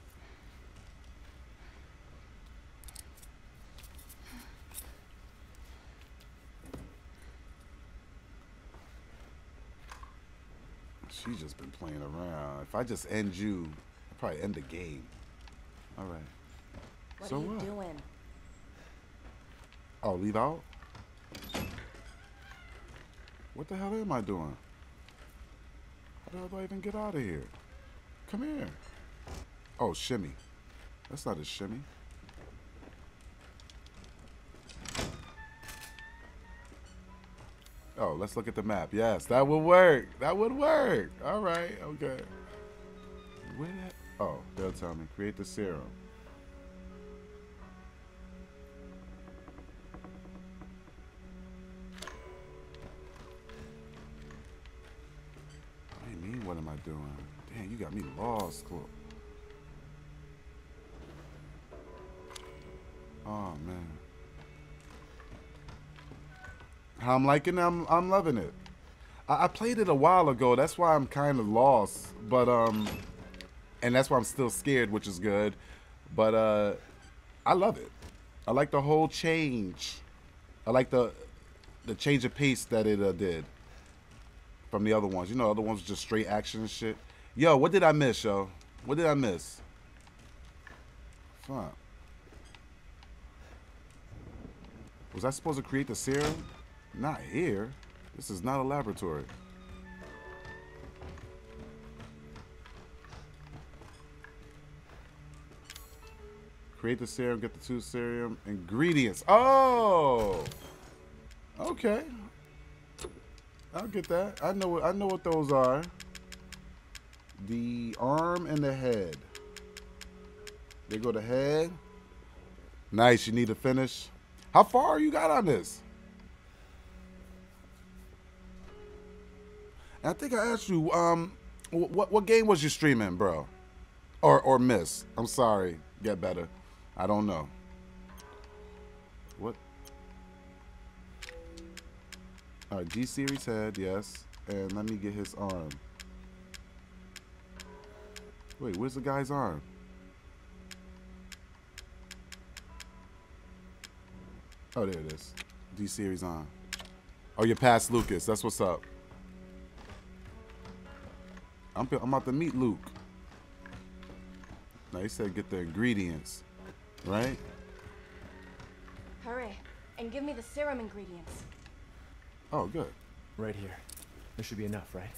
She's just been playing around. If I just end you, I'll probably end the game. All right. What so are you what? doing? Oh, leave out? What the hell am I doing? How do I even get out of here? Come here. Oh, shimmy. That's not a shimmy. Oh, let's look at the map. Yes, that would work. That would work. All right, okay. Where? Oh, they'll tell me. Create the serum. Got me lost, Clo- Oh, man. How I'm liking it, I'm, I'm loving it. I, I played it a while ago. That's why I'm kind of lost. But, um, and that's why I'm still scared, which is good. But, uh, I love it. I like the whole change. I like the, the change of pace that it uh, did from the other ones. You know, other ones just straight action and shit. Yo, what did I miss, yo? What did I miss? Fuck. Was I supposed to create the serum? Not here. This is not a laboratory. Create the serum, get the two serum ingredients. Oh! Okay. I'll get that. I know what I know what those are. The arm and the head. They go to head. Nice. You need to finish. How far you got on this? I think I asked you, um, what what game was you streaming, bro? Or or miss? I'm sorry. Get better. I don't know. What? All right, D series head, yes. And let me get his arm. Wait, where's the guy's arm? Oh, there it is. D series on. Oh, you're past Lucas. That's what's up. I'm, I'm about to meet Luke. Now, he said get the ingredients, right? Hurry, and give me the serum ingredients. Oh, good. Right here. There should be enough, right?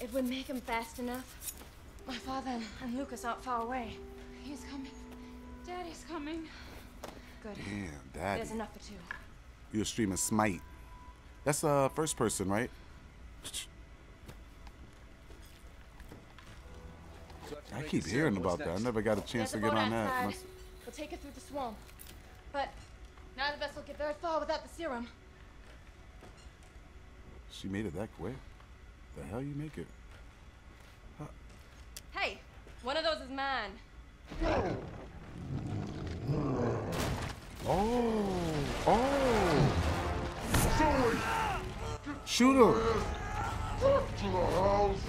It would make them fast enough. My father and- and Lucas aren't far away. He's coming. Daddy's coming. Good. Damn, daddy. There's enough for two. You're streaming Smite. That's uh first person, right? I keep hearing about that. I never got a chance There's to get boat on that. Must- We'll take it through the swamp. But neither of us will get very far without the serum. She made it that quick. The hell you make it? Hey, one of those is mine. Oh, oh. Shoot him. Back to the house.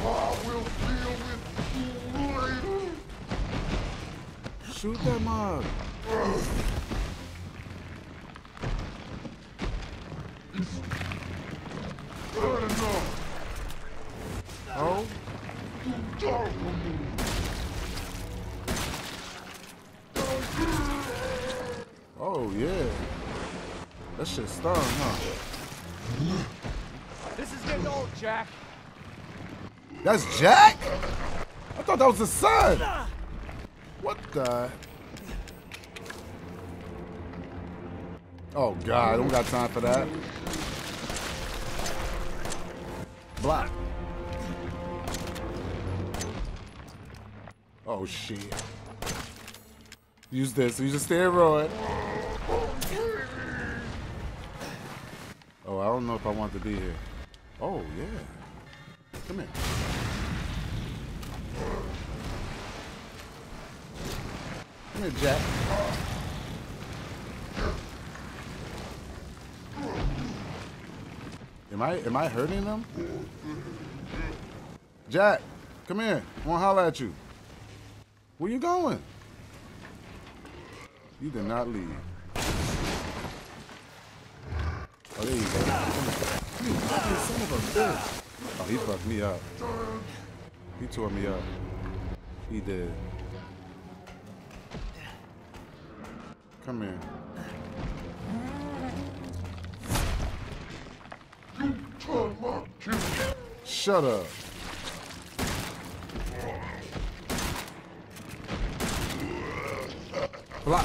I will deal with you later. Shoot that mug. Good enough. Oh, Oh yeah. That shit stung, huh? This is getting old, Jack. That's Jack? I thought that was his son. What the? Oh God, I don't got time for that. Block. Oh shit. Use this. Use a steroid. Oh, I don't know if I want to be here. Oh yeah. Come here. Come here, Jack. Am I am I hurting them? Jack, come here. I want to holler at you. Where you going? You did not leave. Oh, there you go. You fucking son of a bitch. Oh, he fucked me up. He tore me up. He did. Come here. Shut up. Block.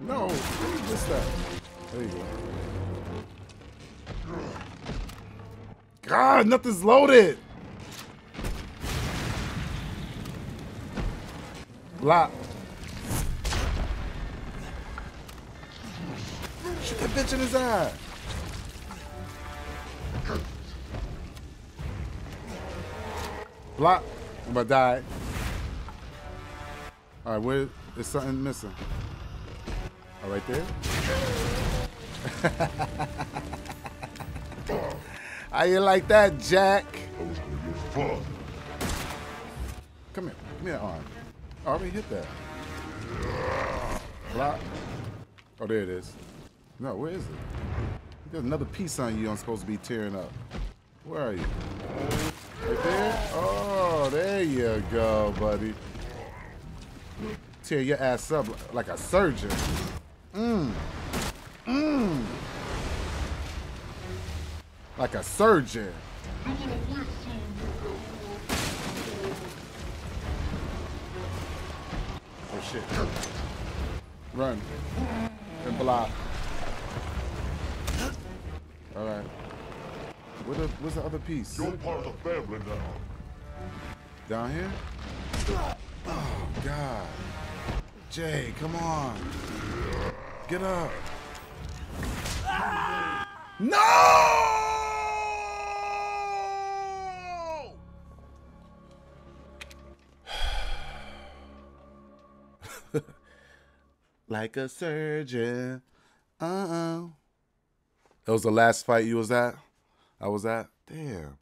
No, let me that. There you go. God, nothing's loaded. Block. Shoot that bitch in his eye. Block. I'm about to die. All right, where is something missing? All right there. [LAUGHS] How you like that, Jack? Come here. Give me that arm. I already hit that. Block. Oh, there it is. No, where is it? There's another piece on you I'm supposed to be tearing up. Where are you? Right there? Oh, there you go, buddy. Tear your ass up like a surgeon. Mmm. Mmm. Like a surgeon. Oh shit. Run. And block. Alright. Where the, where's the other piece? You're part of the family now. Down here? Oh, God. Jay, come on. Get up. No! [SIGHS] like a surgeon. Uh-oh. That was the last fight you was at? I was at? Damn.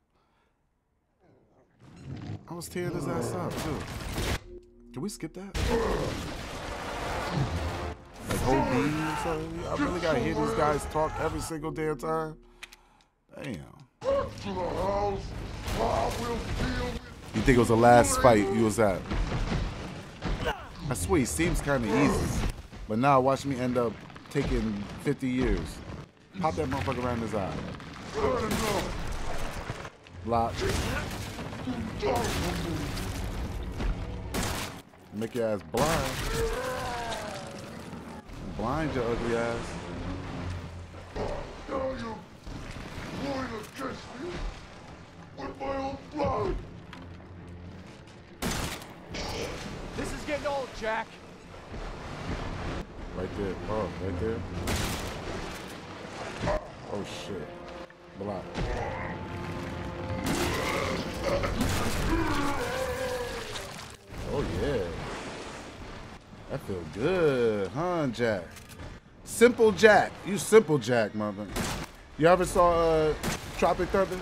I was tearing his ass up, too. Can we skip that? Like beat or something? I really gotta hear these guys talk every single damn time. Damn. You think it was the last fight you was at? I swear he seems kind of easy. But now watch me end up taking 50 years. Pop that motherfucker around his eye. Block. Make your ass blind. Blind your ugly ass. Now you're going against me with my own blood. This is getting old, Jack. Right there. Oh, right there. Oh shit. Block. Oh yeah. That feel good, huh, Jack? Simple Jack. You simple Jack, mother. You ever saw uh, Tropic Thunder?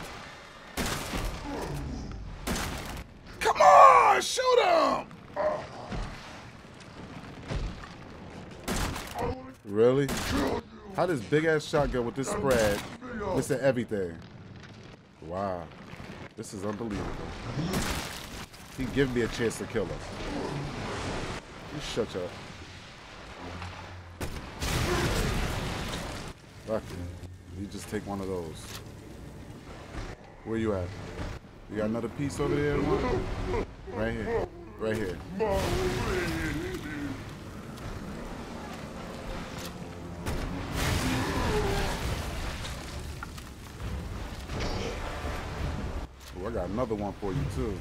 Come on, shoot him! Really? How does big ass shotgun with this spread listen everything? Wow. This is unbelievable. He give me a chance to kill us. You shut up. Fuck. You just take one of those. Where you at? You got another piece over there? Right here. Right here. Another one for you too.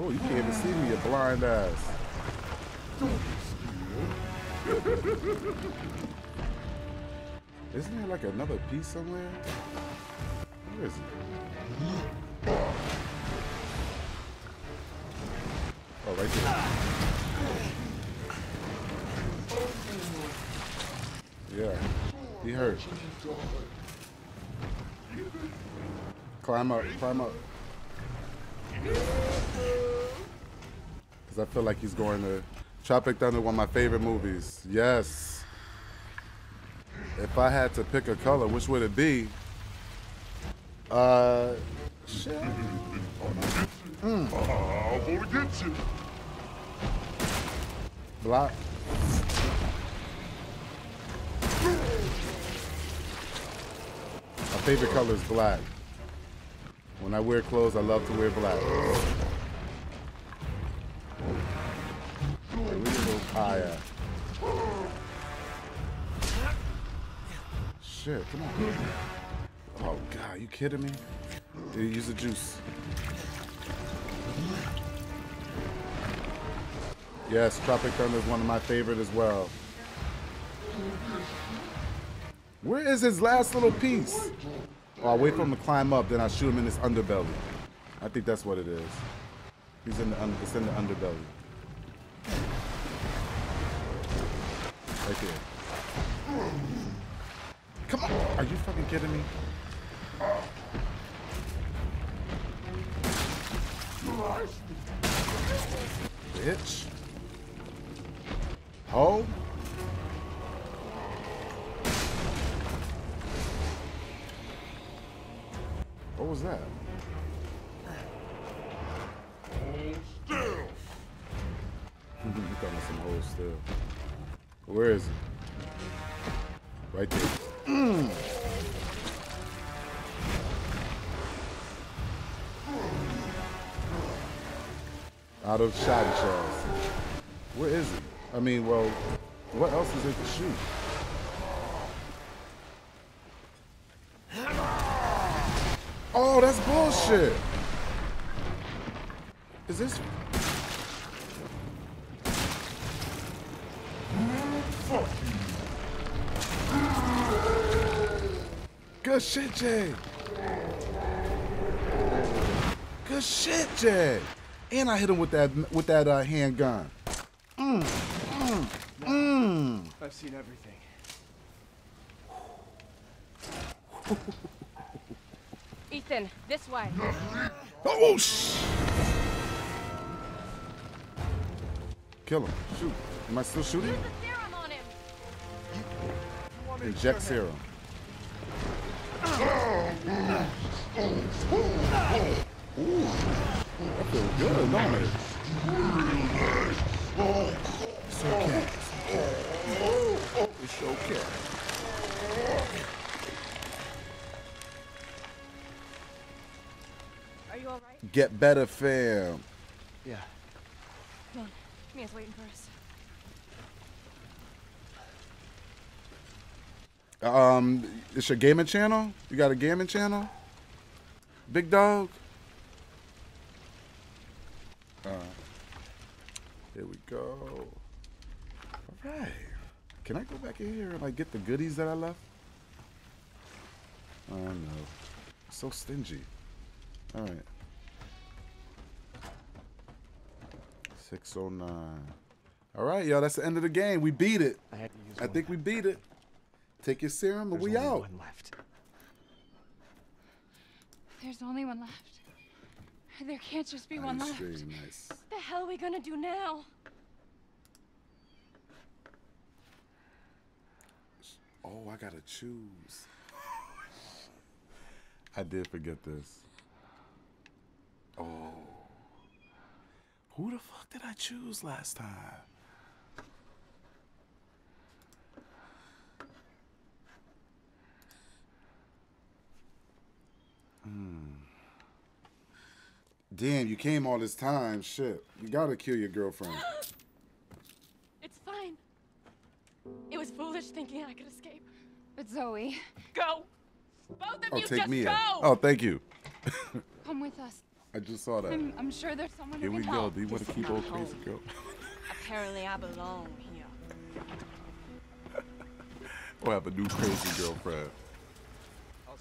Oh, you can't even see me, you blind ass. Isn't there like another piece somewhere? Where is it? Oh, right there. Yeah, he hurt. Climb up, climb up. Because I feel like he's going to. Tropic Thunder, one of my favorite movies. Yes. If I had to pick a color, which would it be? Uh, shit. I'm gonna get you. Black. My favorite color is black. When I wear clothes, I love to wear black. Your little? Shit, come on. Oh, God, you kidding me? Did he use the juice? Yes, Tropic Thunder is one of my favorite as well. Where is his last little piece? Oh, I'll wait for him to climb up, then I shoot him in his underbelly. I think that's what it is. He's in the it's in the underbelly. Right there. Come on! Are you fucking kidding me? Bitch. Ho. Was that? Still. [LAUGHS] you talking some hoes still. Where is it? Right there. Mm. Out of shotty shells. Where is it? I mean, well, what else is it to shoot? Oh, that's bullshit. Is this Good shit, Jay. Good shit, Jay. And I hit him with that with that uh, handgun. Mm, mm, mm. I've seen everything. [LAUGHS] Ethan, this way. Oh, sh- Kill him. Shoot. Am I still shooting? Use the serum on him. Inject serum. That feels good, don't it? It's okay. It's okay. You alright? Get better, fam. Yeah. Come on. Mia's waiting for us. Um, it's your gaming channel? You got a gaming channel? Big dog? Uh, here we go. All right. Can I go back in here and like get the goodies that I left? Oh no. So stingy. All right. 609. All right, y'all. That's the end of the game. We beat it. I had to use I think we beat it. Take your serum and There's we only out. one left. There's only one left. There can't just be one left. stream, nice. What the hell are we gonna do now? Oh, I gotta choose. I did forget this. Oh. Who the fuck did I choose last time? Hmm. Damn, you came all this time. Shit. You gotta kill your girlfriend. [GASPS] It's fine. It was foolish thinking I could escape. But Zoe, Go! Both of Oh, you take just me go! out. Oh, thank you. come with us. I just saw that. I'm, I'm sure there's someone Here who we go. help. Do you want to keep old crazy girl? Apparently I belong here. [LAUGHS] Or have a new crazy girlfriend.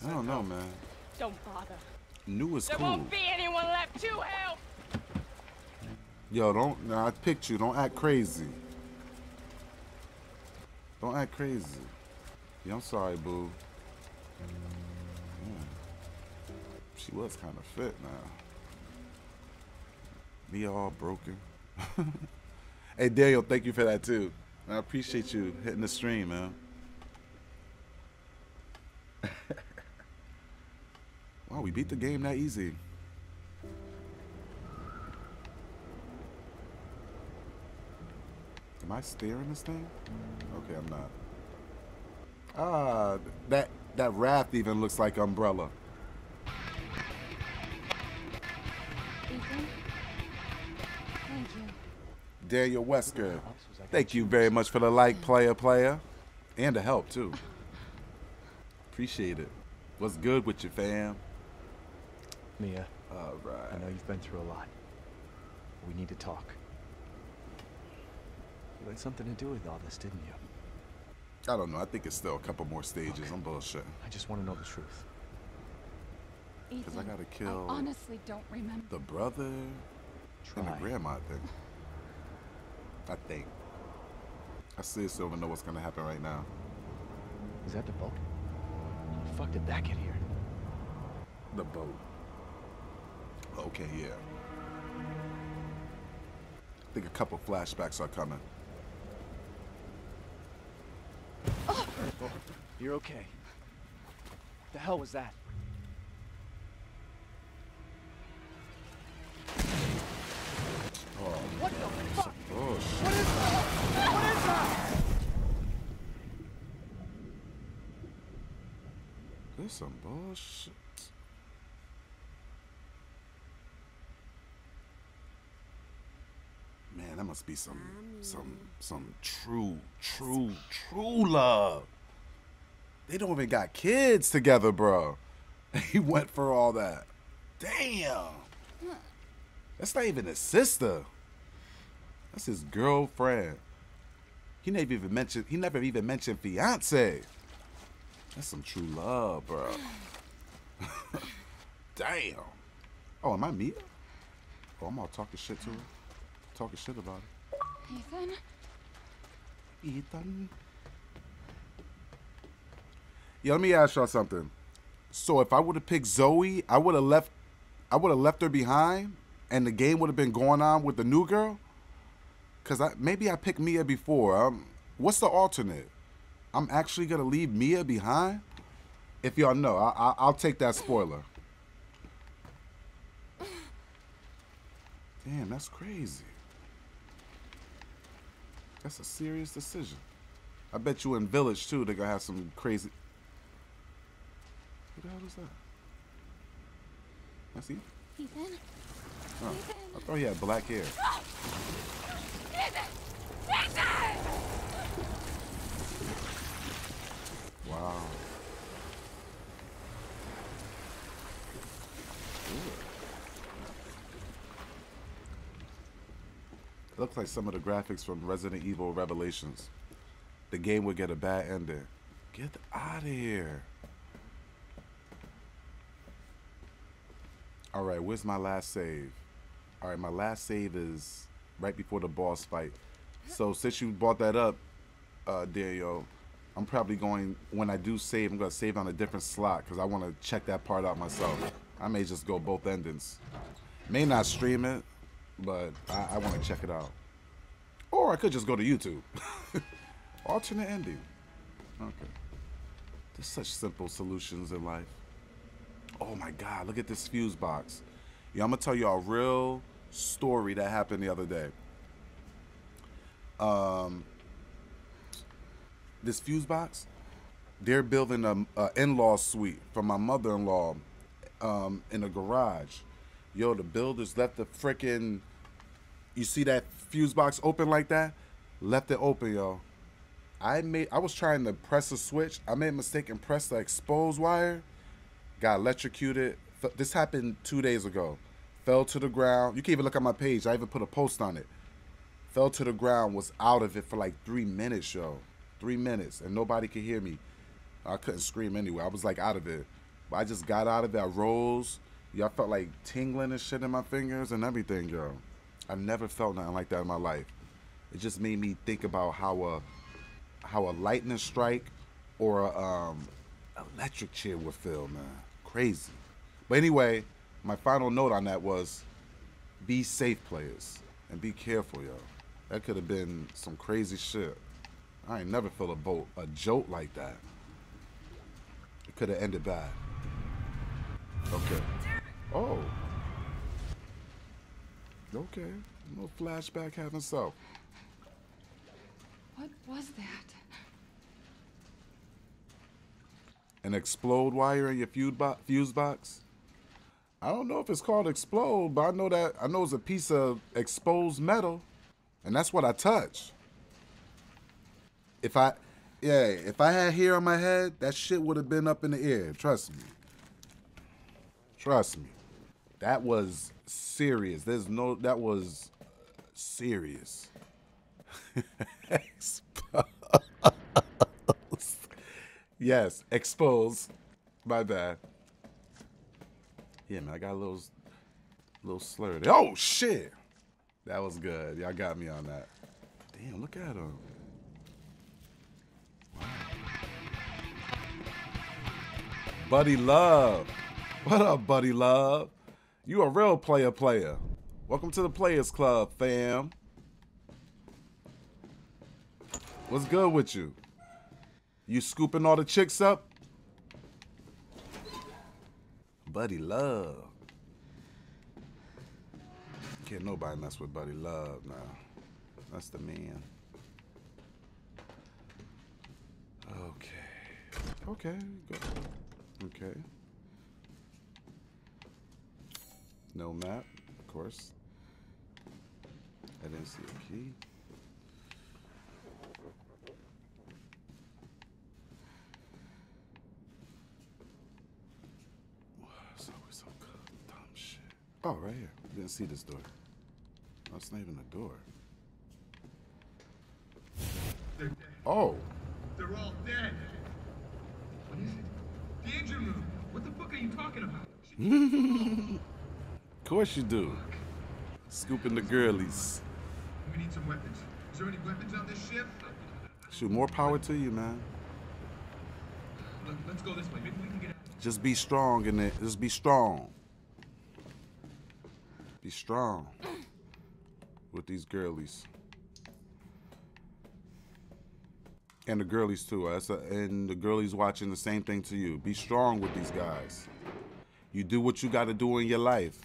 I don't know, man. Don't bother. New is There cool. won't be anyone left to help! Yo, don't. Nah, I picked you. Don't act crazy. Don't act crazy. Yeah, I'm sorry, boo. Yeah. She was kind of fit now. Me all broken. [LAUGHS] hey, Daniel, thank you for that too. I appreciate you hitting the stream, man. [LAUGHS] wow, we beat the game that easy. Am I steering this thing? Okay, I'm not. Ah, that that raft even looks like umbrella. Daniel Wesker, thank you very much for the like, player, player, and the help too. Appreciate it. What's good with you, fam? Mia, All I know you've been through a lot. We need to talk. You had something to do with all this, didn't you? I don't know. I think it's still a couple more stages. I'm bullshitting. I just want to know the truth. Ethan, Because I gotta kill I honestly don't remember. the brother and the grandma, I think. I think. I still don't know what's gonna happen right now. Is that the boat? How the fuck did that get here? The boat. Okay, yeah. I think a couple flashbacks are coming. Oh! You're okay. The hell was that? What the fuck? Oh. What is that? What is that? This some bullshit. Man, that must be some some some true, true, true love. They don't even got kids together, bro. [LAUGHS] He went for all that. Damn. That's not even his sister. That's his girlfriend. He never even mentioned he never even mentioned fiance. That's some true love, bro. [LAUGHS] Damn. Oh, am I Mia? Oh, I'm all talking shit to her. Talking shit about her. Ethan? Ethan. Yeah, let me ask y'all something. So if I would have picked Zoe, I would have left I would have left her behind and the game would have been going on with the new girl? Cause I, maybe I picked Mia before. Um, what's the alternate? I'm actually gonna leave Mia behind. If y'all know, I, I I'll take that spoiler. Damn, that's crazy. That's a serious decision. I bet you in Village too, they're gonna have some crazy. Who the hell is that? That's Ethan. Ethan. Oh, I thought he had black hair. Wow. It looks like some of the graphics from Resident Evil Revelations. The game would get a bad ending. Get out of here. All right, where's my last save? All right, my last save is right before the boss fight. So since you brought that up, uh, Dario, I'm probably going when I do save. I'm gonna save on a different slot because I want to check that part out myself. I may just go both endings. May not stream it, but I, I want to check it out. Or I could just go to YouTube. [LAUGHS] Alternate ending. Okay. There's such simple solutions in life. Oh my God, look at this fuse box. Yeah, I'm gonna tell you a real story that happened the other day. Um, this fuse box, they're building a, a in-law suite for my mother-in-law um, in a garage. Yo, the builders left the freaking. You see that fuse box open like that? Left it open, yo. I made. I was trying to press a switch. I made a mistake and pressed the exposed wire. Got electrocuted. This happened two days ago. Fell to the ground. You can even look at my page. I even put a post on it. Fell to the ground. Was out of it for like three minutes, yo. Three minutes, and nobody could hear me. I couldn't scream anyway. I was like out of it. But I just got out of it. I rose. Y'all felt like tingling and shit in my fingers and everything, yo. I never felt nothing like that in my life. It just made me think about how a how a lightning strike or a um, electric chair would feel, man. Crazy. But anyway, my final note on that was be safe, players, and be careful, yo. That could have been some crazy shit. I ain't never felt a boat a jolt like that. It could have ended bad. Okay. Oh. Okay. No flashback having so. What was that? An explode wire in your fuse box? I don't know if it's called explode, but I know that I know it's a piece of exposed metal, and that's what I touched. If I, yeah, if I had hair on my head, that shit would have been up in the air. Trust me. Trust me. That was serious. There's no. That was serious. [LAUGHS] exposed. Yes, exposed. My bad. Yeah, man, I got a little, little slur there. Oh shit, that was good. Y'all got me on that. Damn, look at him. Buddy Love, what up, Buddy Love? You a real player, player. Welcome to the Players Club, fam. What's good with you? You scooping all the chicks up? Buddy Love. Can't nobody mess with Buddy Love now. That's the man. Okay. Okay. Go. Okay. No map, of course. I didn't see a key. It's always some dumb shit. Oh, right here. Didn't see this door. Oh, it's not even a door. They're dead. Oh, They're all dead. What is it? The engine room. What the fuck are you talking about? [LAUGHS] of course you do. Scooping the girlies. We need some weapons. Is there any weapons on this ship? Shoot, more power to you, man. Look, let's go this way. Maybe we can get out. Just be strong in it. Just be strong. Be strong with these girlies. And the girlies too. That's a, and the girlies watching the same thing to you. Be strong with these guys. You do what you got to do in your life.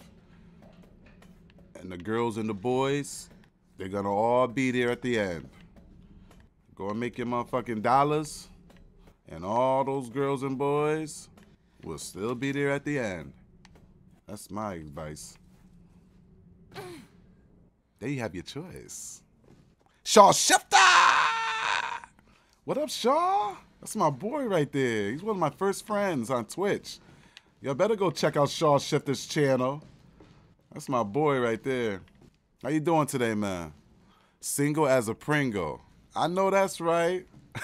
and the girls and the boys, they're gonna all be there at the end. Go and make your motherfucking dollars, and all those girls and boys will still be there at the end. That's my advice. There you have your choice. Shaw Shifter! What up, Shaw? That's my boy right there. He's one of my first friends on Twitch. Y'all better go check out Shaw Shifter's channel. That's my boy right there. How you doing today, man? Single as a Pringle. I know that's right. [LAUGHS]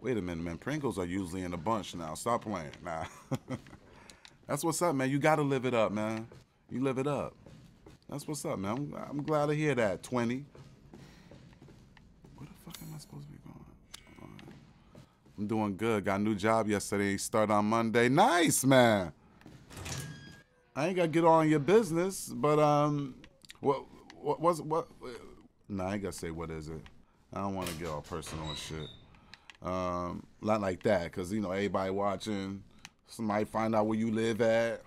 Wait a minute, man. Pringles are usually in a bunch now. Stop playing. Nah. [LAUGHS] that's what's up, man. You gotta live it up, man. You live it up. That's what's up, man. I'm, I'm glad to hear that. 20. Where the fuck am I supposed to be going? Alright. I'm doing good. Got a new job yesterday. Start on Monday. Nice, man. I ain't gotta get on your business, but um, what what was what? Nah, I ain't gotta say what is it. I don't want to get all personal and shit. Um, not like that, cause you know everybody watching. Somebody find out where you live at.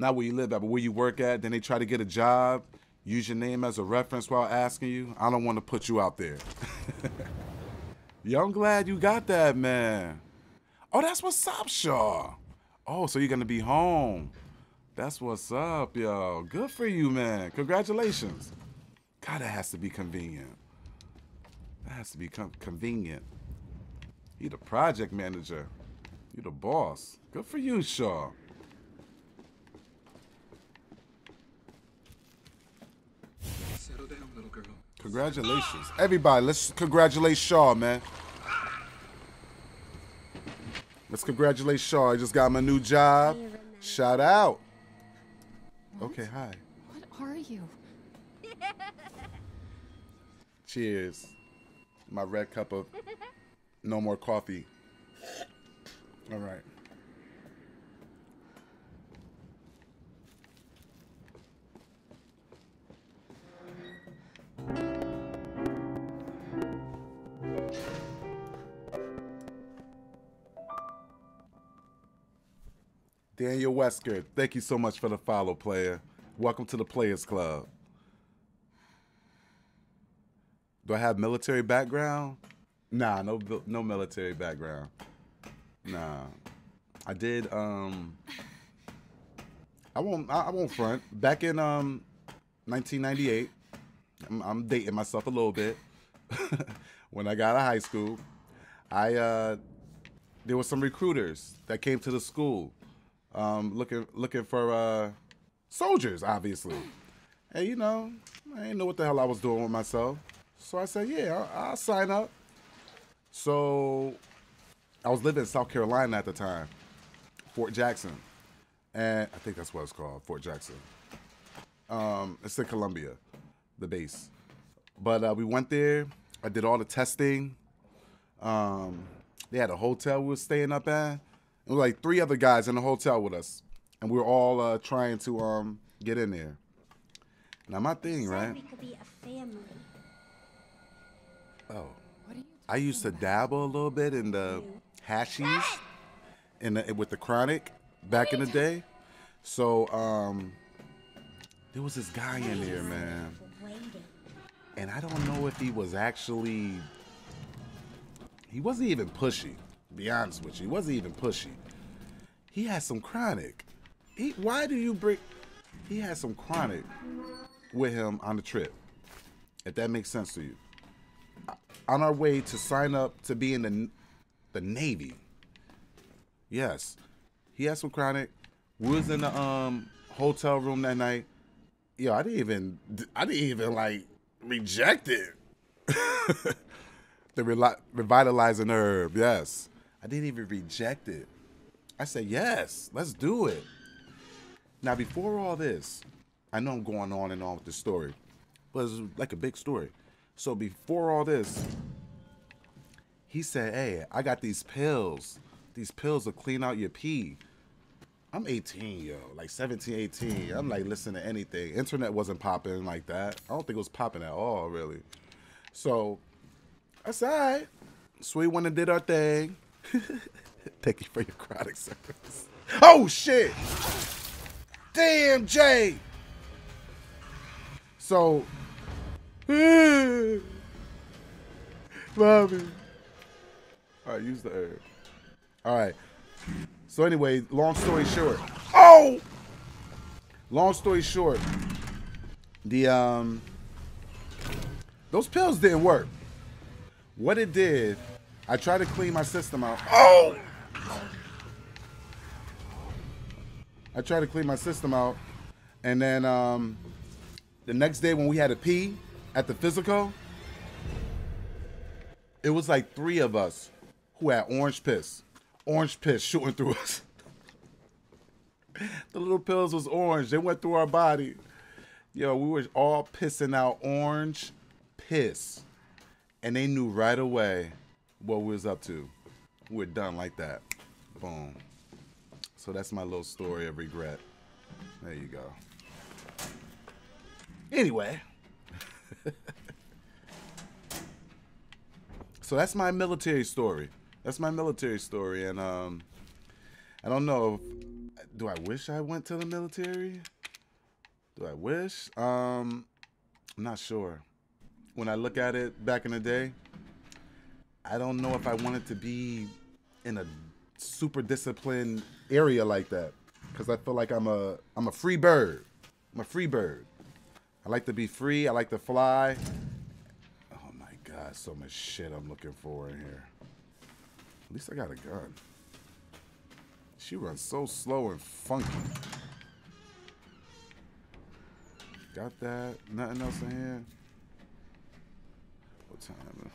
Not where you live at, but where you work at. Then they try to get a job. Use your name as a reference while asking you. I don't want to put you out there. [LAUGHS] Yo, I'm glad you got that, man. Oh, that's what's up, Shaw. Oh, so you're gonna be home. That's what's up, yo. Good for you, man. Congratulations. God, that has to be convenient. That has to be convenient. You the project manager. You the boss. Good for you, Shaw. Settle down, little girl. Congratulations. Everybody, let's congratulate Shaw, man. Let's congratulate Shaw. I just got my new job. Shout out. Okay, hi. What are you? [LAUGHS] Cheers. My red cup of no more coffee. All right. Daniel Wesker, thank you so much for the follow, player. Welcome to the Players Club. Do I have military background? Nah, no no military background. Nah. I did um I won't I won't front. Back in um 1998, I'm, I'm dating myself a little bit. [LAUGHS] when I got out of high school, I uh there were some recruiters that came to the school um looking looking for uh soldiers obviously. And you know, I didn't know what the hell I was doing with myself. So I said, yeah, I'll, I'll sign up. So I was living in South Carolina at the time, Fort Jackson. And I think that's what it's called, Fort Jackson. Um, it's in Columbia, the base. But uh, we went there. I did all the testing. Um, they had a hotel we were staying up at. It was like three other guys in the hotel with us. And we were all uh, trying to um, get in there. Now, my thing, right? We could be a family. Oh. I used to dabble a little bit in the hashies in the, with the chronic back in the day. So um there was this guy in there, man. And I don't know if he was actually he wasn't even pushy, be honest with you. He wasn't even pushy. He had some chronic. He, why do you bring he had some chronic with him on the trip. If that makes sense to you on our way to sign up to be in the the Navy. Yes, he had some chronic. We was in the um hotel room that night. Yo, I didn't even I didn't even like reject it. [LAUGHS] the reli- revitalizing herb. Yes, I didn't even reject it. I said yes, let's do it. Now before all this, I know I'm going on and on with the story, but it's like a big story. So before all this, he said, Hey, I got these pills. These pills will clean out your pee. I'm 18, yo, like 17, 18. I'm like, listening to anything. Internet wasn't popping like that. I don't think it was popping at all, really. So all right. So we went and did our thing. [LAUGHS] Thank you for your chronic service. Oh, shit. Damn, Jay. So, [LAUGHS] mommy. All right, use the herb. All right. So anyway, long story short. Oh. Long story short, the um, those pills didn't work. What it did, I tried to clean my system out. Oh. I tried to clean my system out, and then um, the next day when we had to pee at the physical, it was like three of us who had orange piss, orange piss shooting through us. [LAUGHS] the little pills was orange. They went through our body. Yo, we were all pissing out orange piss, and they knew right away what we was up to. We're done like that. Boom. So that's my little story of regret. There you go. Anyway. [LAUGHS] so that's my military story. That's my military story. And um I don't know if, do I wish I went to the military? Do I wish? Um I'm not sure. When I look at it back in the day, I don't know if I wanted to be in a super disciplined area like that because I feel like I'm a I'm a free bird. I'm a free bird. I like to be free. I like to fly. Oh my god, so much shit I'm looking for in here. At least I got a gun. She runs so slow and funky. Got that. Nothing else in here. What time?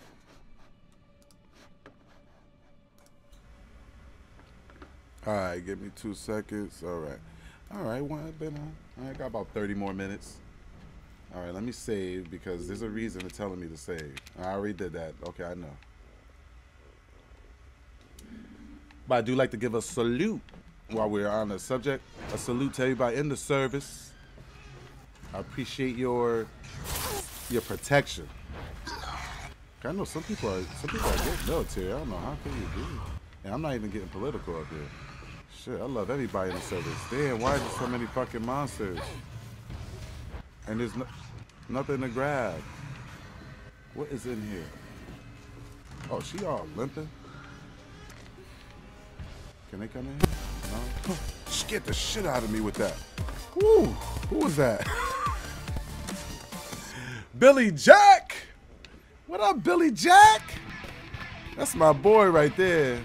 All right, give me two seconds. All right. All right, well, I've been on. I got about 30 more minutes. All right, let me save because there's a reason to telling me to save. I already did that. Okay, I know. But I do like to give a salute while we're on the subject. A salute to everybody in the service. I appreciate your your protection. I know some people are some people are good military. I don't know how can you do. And I'm not even getting political up here. Shit, I love everybody in the service. Damn, why is there so many fucking monsters? And there's no, nothing to grab. What is in here? Oh, she all limping. Can they come in? No. [LAUGHS] Scared the shit out of me with that. Woo! Who was that? [LAUGHS] Billy Jack! What up, Billy Jack? That's my boy right there.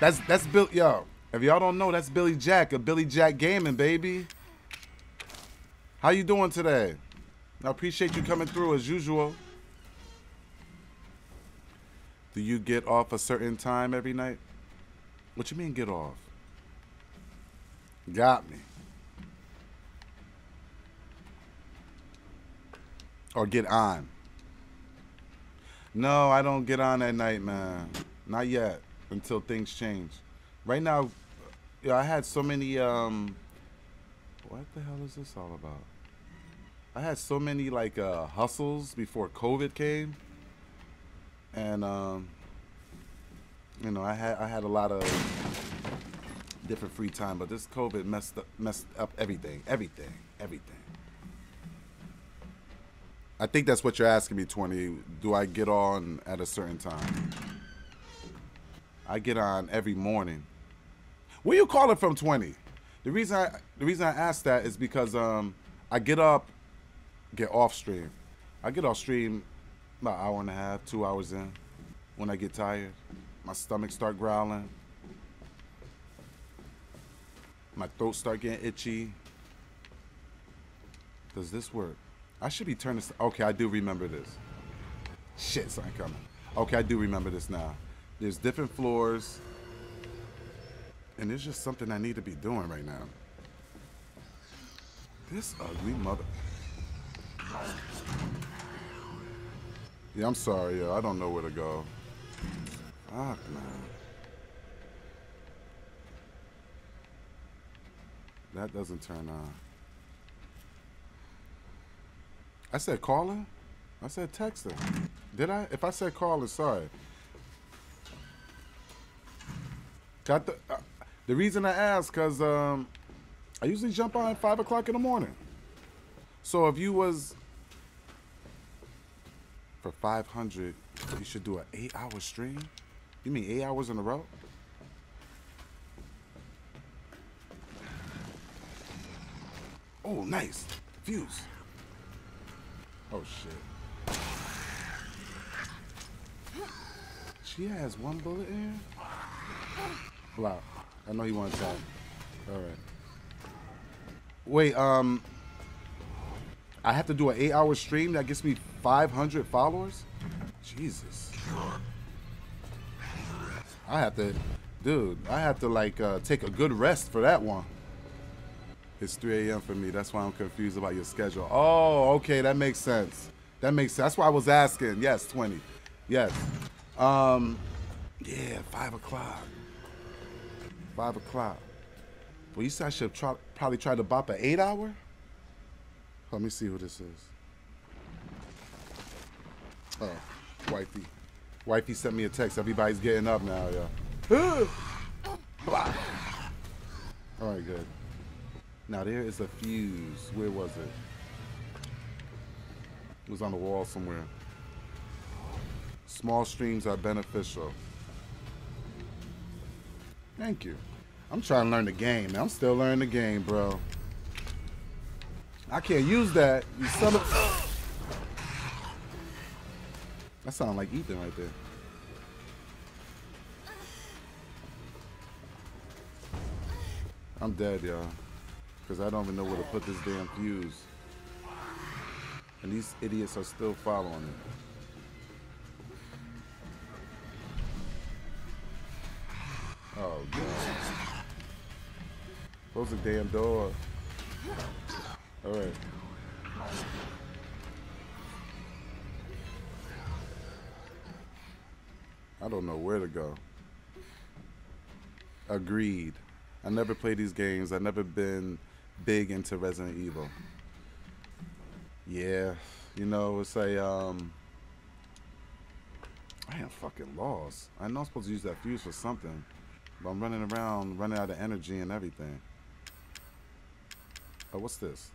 That's that's Bill. Yo, if y'all don't know, that's Billy Jack of Billy Jack Gaming, baby. How you doing today? I appreciate you coming through as usual. Do you get off a certain time every night? What you mean get off? Got me. Or get on. No, I don't get on at night, man. Not yet. Until things change. Right now, know, I had so many. Um, what the hell is this all about? I had so many like uh, hustles before COVID came, and um, you know, I had I had a lot of different free time, but this COVID messed up, messed up everything, everything, everything. I think that's what you're asking me, 20. Do I get on at a certain time? I get on every morning. Where you calling from, 20? The reason I the reason I asked that is because um I get up, get off stream. I get off stream about an hour and a half, two hours in. When I get tired, my stomach start growling. My throat start getting itchy. Does this work? I should be turning. Okay, I do remember this. Shit, something coming. Okay, I do remember this now. There's different floors, and there's just something I need to be doing right now. This ugly mother. Yeah, I'm sorry, yo. I don't know where to go. Fuck, man. That doesn't turn on. I said caller? I said texter. Did I? If I said caller, sorry. Got the uh, the reason I asked because um I usually jump on at five o'clock in the morning. So if you was for five hundred, you should do an eight-hour stream. You mean eight hours in a row? Oh, nice. Fuse. Oh, shit. She has one bullet in? Wow. I know he wants that. All right. Wait, um... I have to do an eight-hour stream that gets me 500 followers? Jesus. I have to... Dude, I have to, like, uh, take a good rest for that one. It's 3 a.m. for me. That's why I'm confused about your schedule. Oh, okay. That makes sense. That makes sense. That's why I was asking. Yes, 20. Yes. Um, yeah, 5 o'clock. 5 o'clock. Well, you said I should try, probably try to bop an 8 hour? Let me see who this is. Oh, wifey. Wifey sent me a text. Everybody's getting up now, yeah. [GASPS] All right, good. Now there is a fuse. Where was it? It was on the wall somewhere. Small streams are beneficial. Thank you. I'm trying to learn the game. Man. I'm still learning the game, bro. I can't use that. You son of. That sounds like Ethan right there. I'm dead, y'all. Because I don't even know where to put this damn fuse. And these idiots are still following me. Oh, God. Close the damn door. All right. I don't know where to go. Agreed. I never played these games. I've never been big into Resident Evil. Yeah, you know, it's a um I am fucking lost. I know I'm supposed to use that fuse for something. But I'm running around, running out of energy and everything. Oh, what's this?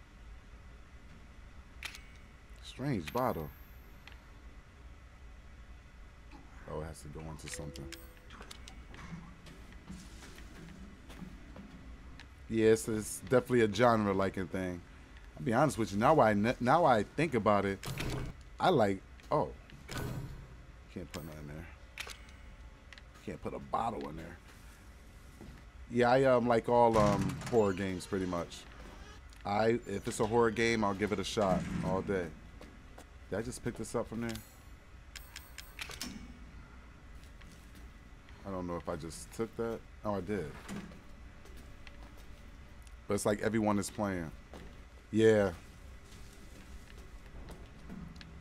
Strange bottle. Oh, it has to go into something. Yes, it's definitely a genre-liking thing. I'll be honest with you. Now I now I think about it, I like. Oh, can't put nothing there. Can't put a bottle in there. Yeah, I um like all um horror games pretty much. I if it's a horror game, I'll give it a shot all day. Did I just pick this up from there? I don't know if I just took that. Oh, I did. But it's like everyone is playing. Yeah.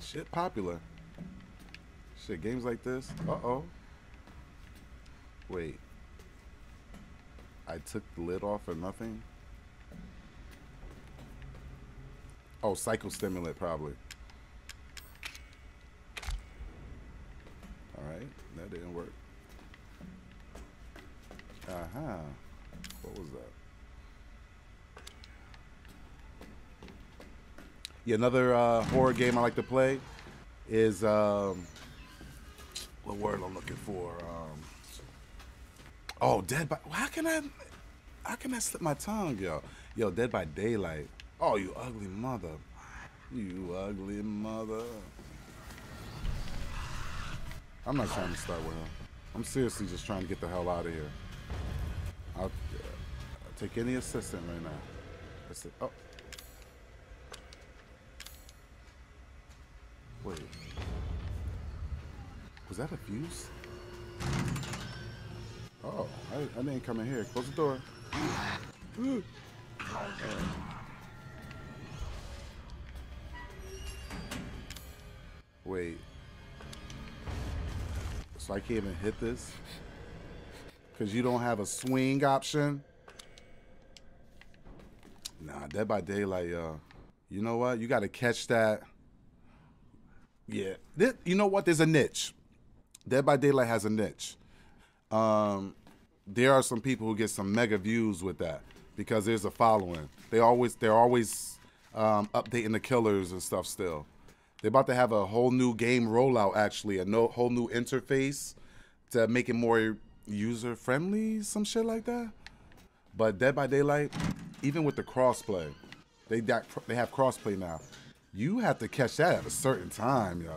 Shit popular. Shit, games like this. Uh-oh. Wait. I took the lid off for nothing? Oh, psycho stimulant probably. Alright, that didn't work. Uh-huh. What was that? Yeah, another uh, horror game I like to play is um, what word I'm looking for? Um, oh, Dead by. How can I? How can I slip my tongue, yo? Yo, Dead by Daylight. Oh, you ugly mother. You ugly mother. I'm not trying to start with him. I'm seriously just trying to get the hell out of here. I'll, uh, take any assistant right now. It. Oh. Wait. Was that a fuse? Oh, I, I didn't come in here. Close the door. [GASPS] Wait. So I can't even hit this? Because you don't have a swing option? Nah, Dead by Daylight, y'all. You know what? You got to catch that. Yeah. This, you know what? There's a niche. Dead by Daylight has a niche. Um, there are some people who get some mega views with that. because there's a following. They always they're always um, updating the killers and stuff. Still, they're about to have a whole new game rollout. Actually, a no, whole new interface to make it more user friendly. Some shit like that. But Dead by Daylight, even with the crossplay, they they have crossplay now. You have to catch that at a certain time, yo.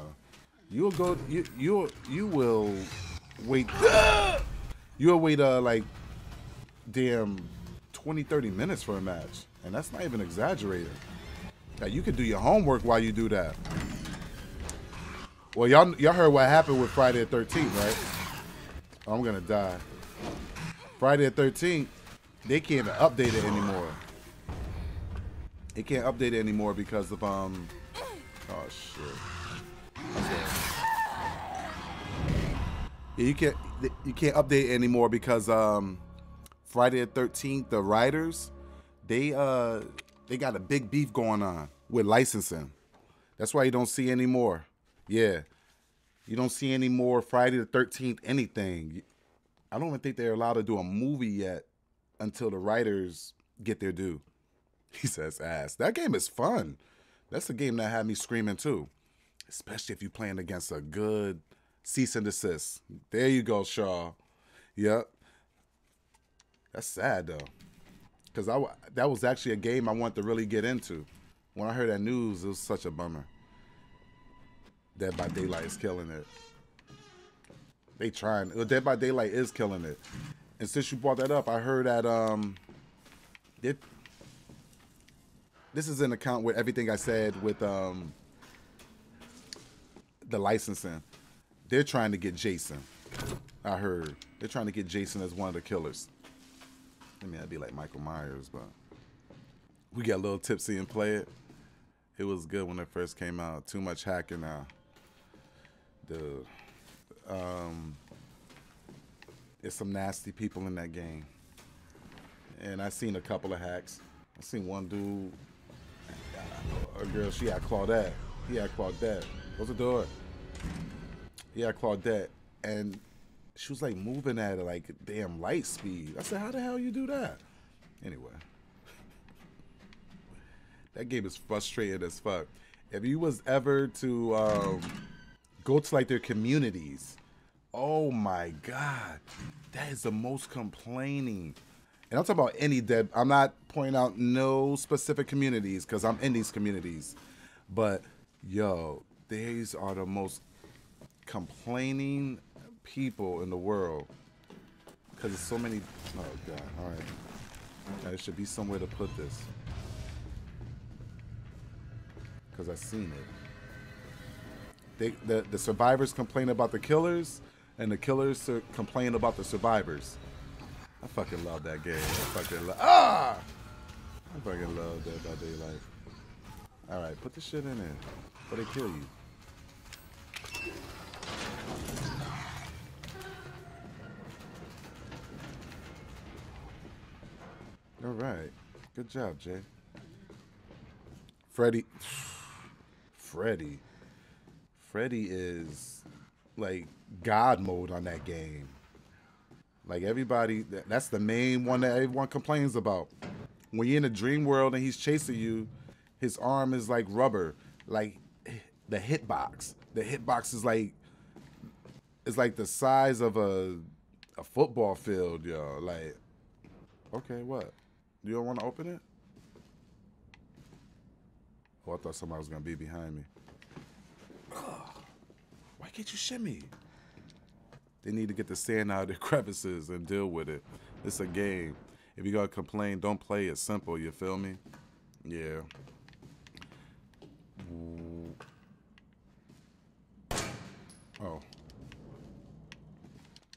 You'll go you you you will wait [GASPS] you'll wait uh like damn 20 30 minutes for a match. And that's not even exaggerating. Now you can do your homework while you do that. Well, y'all y'all heard what happened with Friday the 13th, right? I'm gonna die. Friday the 13th, they can't update it anymore. They can't update it anymore because of um. Oh shit. Yeah, you can't you can't update it anymore because um, Friday the 13th, the writers, they uh they got a big beef going on with licensing. That's why you don't see any more. Yeah. You don't see any more Friday the 13th anything. I don't even think they're allowed to do a movie yet until the writers get their due. [LAUGHS] He says ass. That game is fun. That's a game that had me screaming too. Especially if you're playing against a good cease and desist. There you go, Shaw. Yep. That's sad though. Cause I that was actually a game I wanted to really get into. When I heard that news, it was such a bummer. Dead by Daylight is killing it. They trying. Dead by Daylight is killing it. And since you brought that up, I heard that um, this is an account with everything I said with um, the licensing. They're trying to get Jason. I heard they're trying to get Jason as one of the killers. I mean, I'd be like Michael Myers, but we got a little tipsy and play it. It was good when it first came out. Too much hacking now. The um, there's some nasty people in that game, and I seen a couple of hacks. I seen one dude, a girl, she had Claudette. He had Claudette. Close the door. He had Claudette, and she was like moving at like damn light speed. I said, how the hell you do that? Anyway, [LAUGHS] that game is frustrating as fuck. If you was ever to um, go to like their communities, oh my god, that is the most complaining. And I'm talking about any dead. I'm not pointing out no specific communities because I'm in these communities, but yo, these are the most complaining people in the world because there's so many. Oh god! All right, there should be somewhere to put this because I seen it. They the the survivors complain about the killers, and the killers complain about the survivors. I fucking love that game. I fucking love. Ah! I fucking love Dead by Daylight. All right, put the shit in there, but they kill you. All right. Good job, Jay. Freddy. [SIGHS] Freddy. Freddy is like God mode on that game. Like everybody, that's the main one that everyone complains about. When you're in a dream world and he's chasing you, his arm is like rubber, like [SIGHS] the hitbox. The hitbox is like it's like the size of a a football field, yo. Like, okay, what? You don't want to open it? Oh, I thought somebody was gonna be behind me. Why can't you shimmy? They need to get the sand out of their [LAUGHS] crevices and deal with it. It's a game. If you're gonna complain, don't play it simple. You feel me? Yeah. Oh.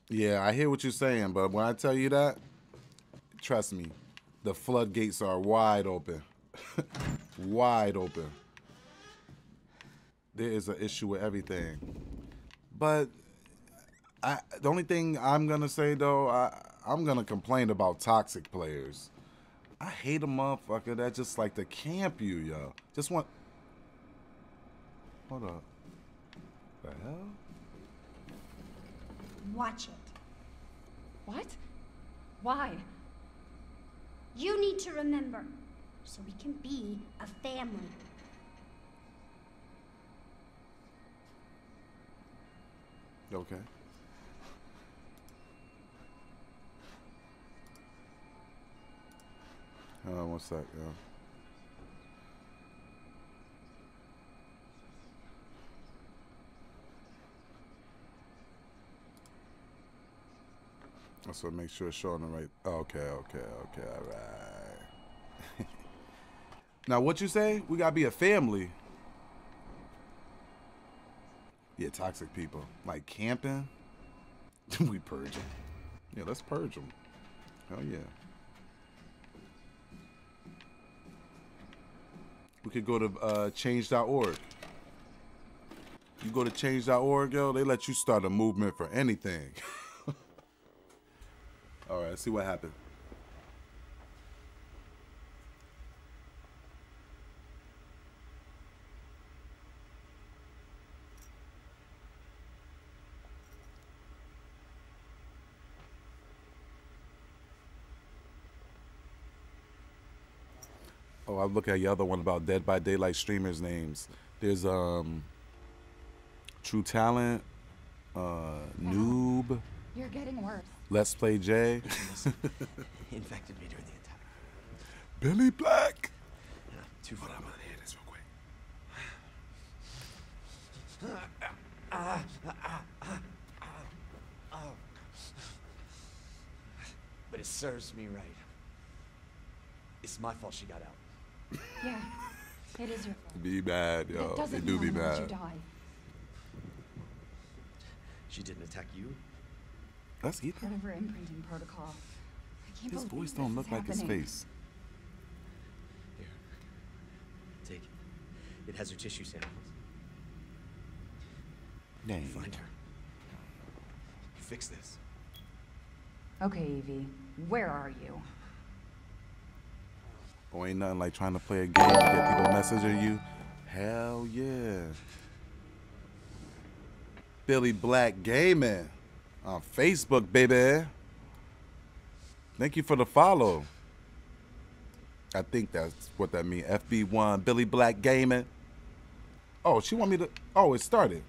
Yeah, I hear what you're saying, but when I tell you that, trust me, the floodgates are wide open. [LAUGHS] wide open. There is an issue with everything. But I the only thing I'm gonna say though, I I'm gonna complain about toxic players. I hate a motherfucker that just like to camp you, yo. Just want Hold up. The hell? Watch it. What? Why? You need to remember so we can be a family. Okay. Hold on one sec, yo. Oh, Let's make sure it's showing the right. Okay, okay, okay, all right. [LAUGHS] now, what you say? We gotta be a family. Yeah, toxic people. Like camping. [LAUGHS] we purge them. Yeah, let's purge them. Hell yeah. We could go to uh, change.org. You go to change.org, yo, they let you start a movement for anything. [LAUGHS] All right, let's see what happened. I look at the other one about Dead by Daylight streamers' names. There's um True Talent, uh Noob, You're getting worse. Let's Play Jay. He infected me during the attack. Billy Black. Yeah, too far. I'm gonna hear this real quick. But it serves me right. It's my fault she got out. Yeah, it is your fault. Be bad, yo. that doesn't They do be bad. I'll you die. She didn't attack you. That's Part Ethan. of her imprinting protocol. I can't His voice don't look is like his face. Here. Take it. It has her tissue samples. Dang. Find her. Fix this. Okay, Evie, where are you? Oh, ain't nothing like trying to play a game to get people messaging you. Hell yeah. Billy Black Gaming on Facebook, baby. Thank you for the follow. I think that's what that means. FB1 Billy Black Gaming. Oh, she want me to. Oh, it started.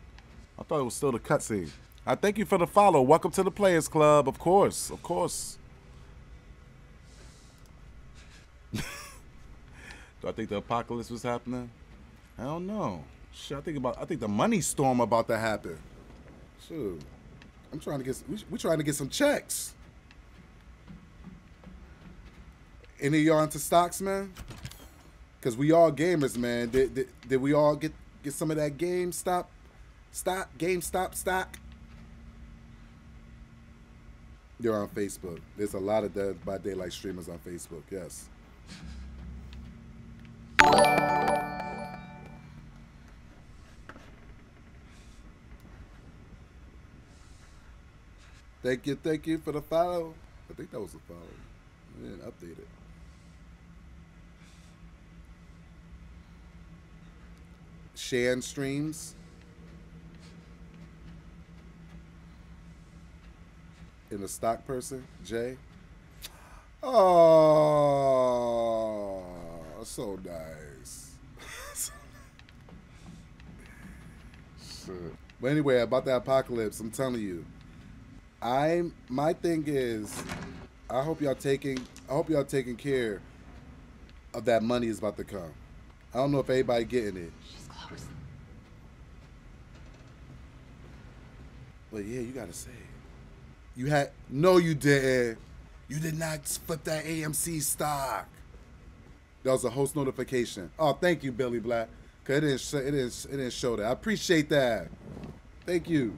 I thought it was still the cutscene. I thank you for the follow. Welcome to the Players Club. Of course, of course. [LAUGHS] Do I think the apocalypse was happening? I don't know. Shit, I think about. I think the money storm about to happen. Shoot, I'm trying to get. We, trying to get some checks. Any of y'all into stocks, man? Cause we all gamers, man. Did, did, did we all get get some of that GameStop, stop GameStop stock? You're on Facebook. There's a lot of Dead by Daylight streamers on Facebook. Yes. Thank you, thank you for the follow. I think that was the follow. I didn't update it. Shan streams. In the stock person, Jay. Oh, so nice. [LAUGHS] Shit. But anyway, about the apocalypse, I'm telling you, I'm my thing is, I hope y'all taking, I hope y'all taking care of that money is about to come. I don't know if anybody getting it, She's close. but yeah, you gotta say, it. you had no, you didn't. You did not flip that AMC stock. That was a host notification. Oh, thank you, Billy Black. Cause it didn't, it didn't, it didn't show that. I appreciate that. Thank you.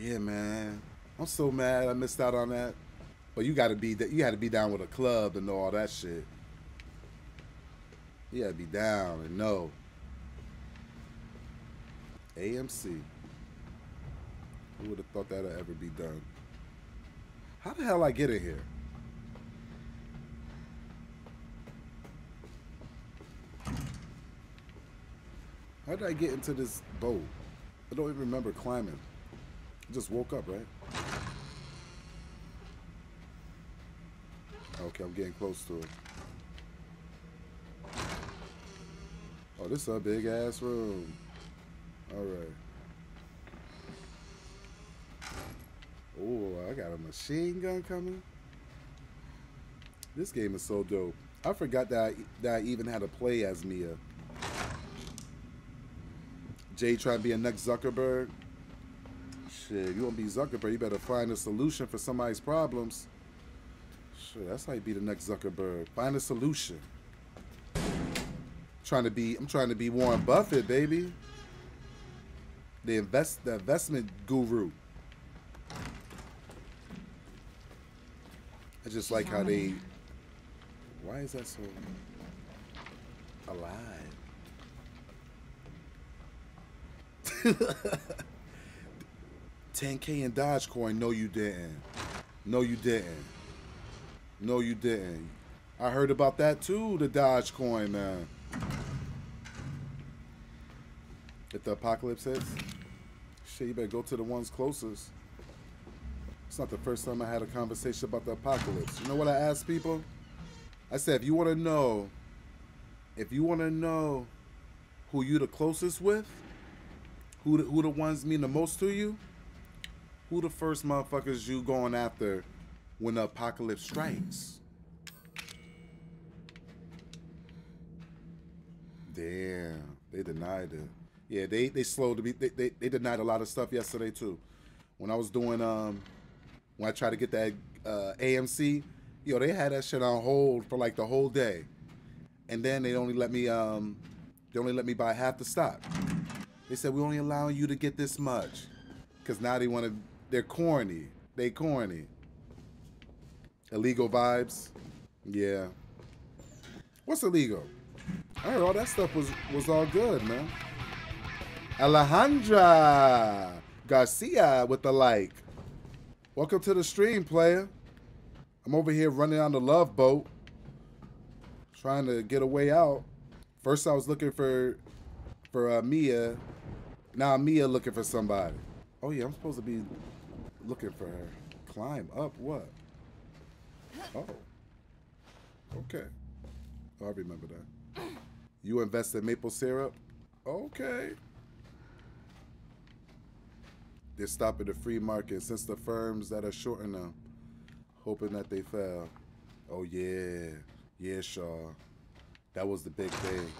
Yeah, man. I'm so mad I missed out on that. But you gotta be that you had to be down with a club and know all that shit. You gotta be down and know. AMC. Who would have thought that'd ever be done? How the hell I get in here? How did I get into this boat? I don't even remember climbing. Just woke up, right? Ah, okay, I'm getting close to it. Oh, this is a big ass room. All right. Oh, I got a machine gun coming. This game is so dope. I forgot that I, that I even had to play as Mia. Jay trying to be a next Zuckerberg. Shit, you want to be Zuckerberg, you better find a solution for somebody's problems. Shit, that's how you be the next Zuckerberg. Find a solution. I'm Trying to be, I'm trying to be Warren Buffett, baby. The invest, the investment guru. I just like how they. Why is that so alive? [LAUGHS] 10k in Dogecoin. No, you didn't. No, you didn't. No, you didn't. I heard about that too, the Dogecoin, man. If the apocalypse hits, shit, you better go to the ones closest. It's not the first time I had a conversation about the apocalypse. You know what I asked people? I said, if you want to know, if you want to know who you the closest with, who the, who the ones mean the most to you, who the first motherfuckers you going after when the apocalypse strikes? Damn, they denied it. Yeah, they they slowed to be. They, they they denied a lot of stuff yesterday too. When I was doing um, when I tried to get that uh, AMC, yo, they had that shit on hold for like the whole day, and then they only let me um, they only let me buy half the stock. They said we only allowing you to get this much, cause now they want to. They're corny. They corny. Illegal vibes. Yeah. What's illegal? I heard all that stuff was was all good, man. Alejandra Garcia with the like. Welcome to the stream, player. I'm over here running on the love boat, trying to get a way out. First, I was looking for for uh, Mia. Now Mia looking for somebody. Oh yeah, I'm supposed to be looking for her. Climb up what? Oh. Okay. Oh, I remember that. You invest in maple syrup? Okay. They're stopping the free market since the firms that are shorting them, hoping that they fail. Oh yeah, yeah, Shaw. That was the big thing.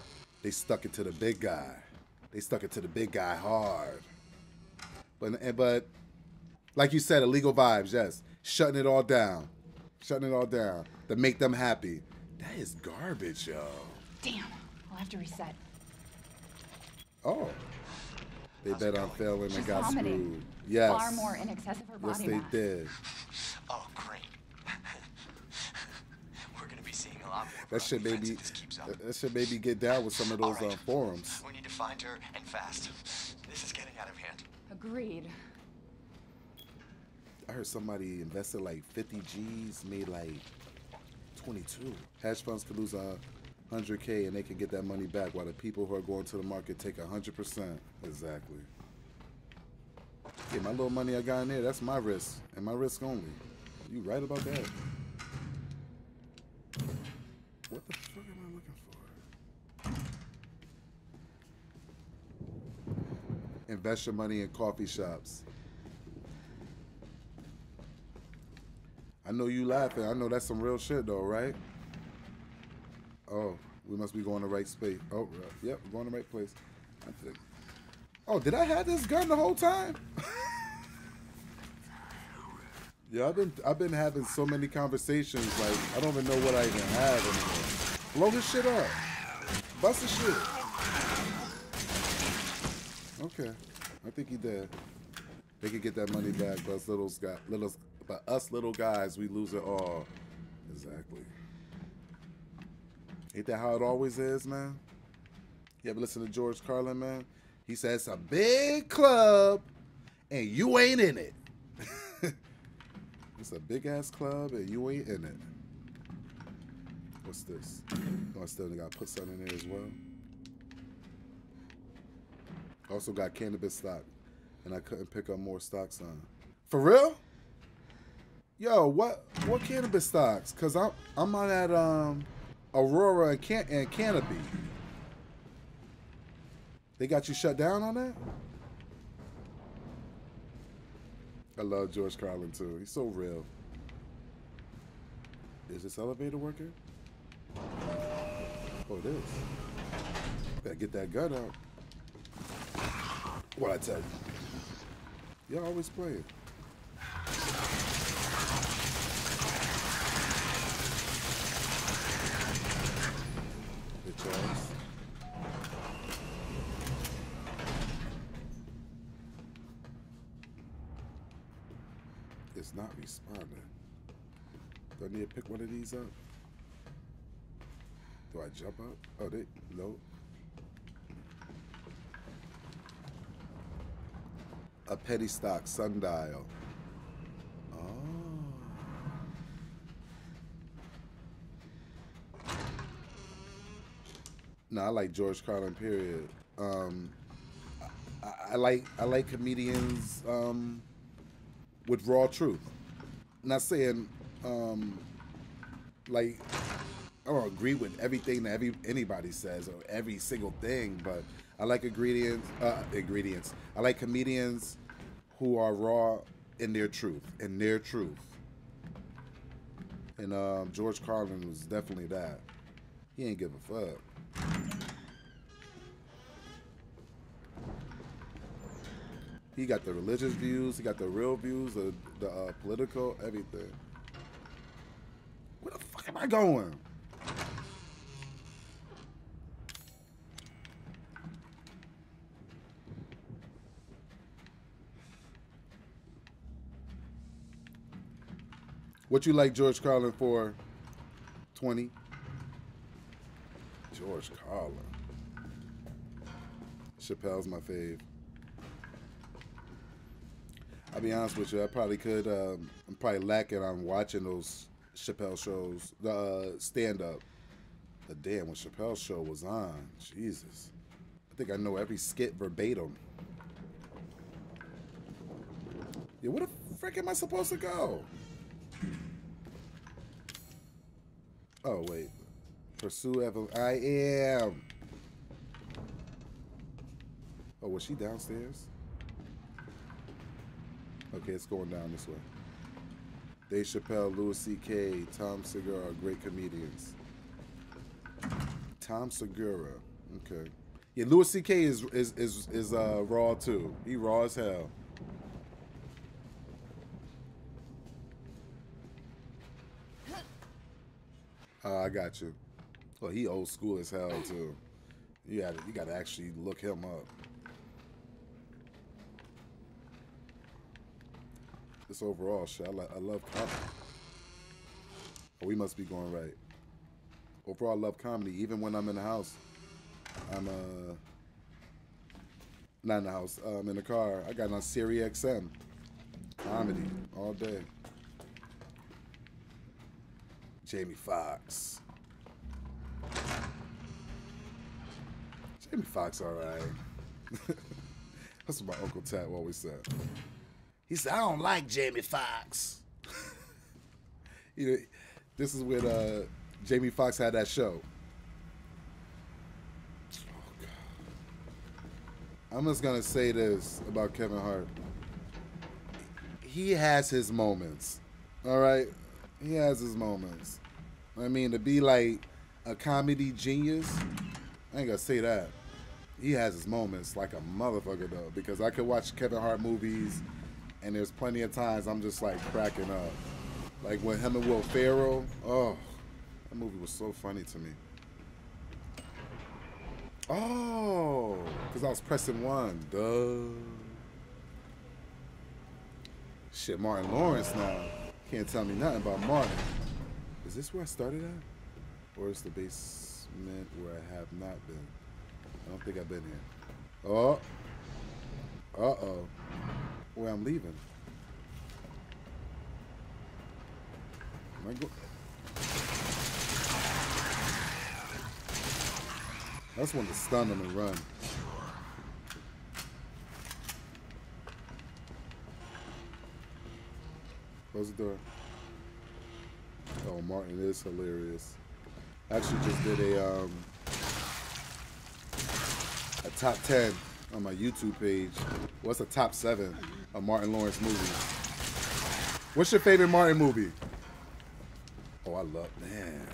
They stuck it to the big guy. They stuck it to the big guy hard. But but like you said, illegal vibes, yes. Shutting it all down. Shutting it all down to make them happy. That is garbage, yo. Damn, I'll have to reset. Oh. They bet on failing and She's got vomiting. screwed. Yes. Far more in excess of her Yes, body they mass. did. Oh, great. [LAUGHS] We're gonna be seeing a lot more. That shit made me. if this keeps up. That that shit made get down with some of those All right. uh, forums. We need to find her and fast. This is getting out of hand. Agreed. I heard somebody invested like 50 G's, made like 22. Hedge funds could lose a 100K and they can get that money back, while the people who are going to the market take 100%. Exactly. Yeah, my little money I got in there, that's my risk, and my risk only. You right about that. What the fuck am I looking for? Invest your money in coffee shops. I know you laughing. I know that's some real shit though, right? Oh, we must be going the right space. Oh, right. yep, we're going the right place. I think. Oh, did I have this gun the whole time? [LAUGHS] yeah, I've been I've been having so many conversations. Like I don't even know what I even have anymore. Blow this shit up. Bust the shit. Okay, I think he did. They could get that money back, but us little guys, little, but us little guys, we lose it all. Exactly. Ain't that how it always is, man? You ever listen to George Carlin, man? He says, it's a big club, and you ain't in it. [LAUGHS] it's a big ass club, and you ain't in it. What's this? Oh, I still got to put something in there as well. Also got cannabis stock, and I couldn't pick up more stocks on. For real? Yo, what what cannabis stocks? Cause I'm I'm on at um Aurora and Can and Canopy. They got you shut down on that? I love George Carlin too. He's so real. Is this elevator working? Oh, it is. Gotta get that gun out. What I tell you? Y'all always playing. Bitch ass. It's not responding. Do I need to pick one of these up? Do I jump up? Oh, they no. A penny stock sundial. Oh. No, I like George Carlin. Period. Um, I, I like I like comedians um, with raw truth. Not saying um, like I don't agree with everything that every anybody says or every single thing, but I like ingredients. Uh, ingredients. I like comedians who are raw in their truth, in their truth. And um, George Carlin was definitely that. He ain't give a fuck. He got the religious views. He got the real views, the the uh, political, everything. Where the fuck am I going? What you like George Carlin for? 20. George Carlin. Chappelle's my fave. I'll be honest with you, I probably could. Um, I'm probably lacking on watching those Chappelle shows, the uh, stand up. The damn, when Chappelle's show was on, Jesus. I think I know every skit verbatim. Yeah, where the frick am I supposed to go? Oh, wait. Pursue Eveline. I am. Oh, was she downstairs? Okay, it's going down this way. Dave Chappelle, Louis C.K., Tom Segura, are great comedians. Tom Segura, okay. Yeah, Louis C.K. is is is is uh, raw too. He raw as hell. Uh, I got you. Well, he old school as hell too. You got you got to actually look him up. This overall shit, I, I love comedy. Oh, we must be going right. Overall, I love comedy. Even when I'm in the house, I'm uh not in the house. I'm in the car. I got on Sirius XM. Comedy all day. Jamie Foxx. Jamie Foxx, all right. [LAUGHS] That's what my Uncle Tat always said. He said, I don't like Jamie Foxx. [LAUGHS] you know, this is when uh, Jamie Foxx had that show. Oh, God. I'm just gonna say this about Kevin Hart. He has his moments. All right? He has his moments. I mean, to be like a comedy genius, I ain't gonna say that. He has his moments like a motherfucker though, because I could watch Kevin Hart movies and there's plenty of times I'm just like cracking up. Like when him and Will Ferrell, oh, that movie was so funny to me. Oh, because I was pressing one, duh. Shit, Martin Lawrence now. Can't tell me nothing about Martin. Is this where I started at? Or is the basement where I have not been? I don't think I've been here. Oh. Uh-oh where I'm leaving. Am I go- I want to stun them and run. Close the door. Oh, Martin is hilarious. I actually just did a um a top ten on my YouTube page. What's the top seven of Martin Lawrence movies? What's your favorite Martin movie? Oh, I love man.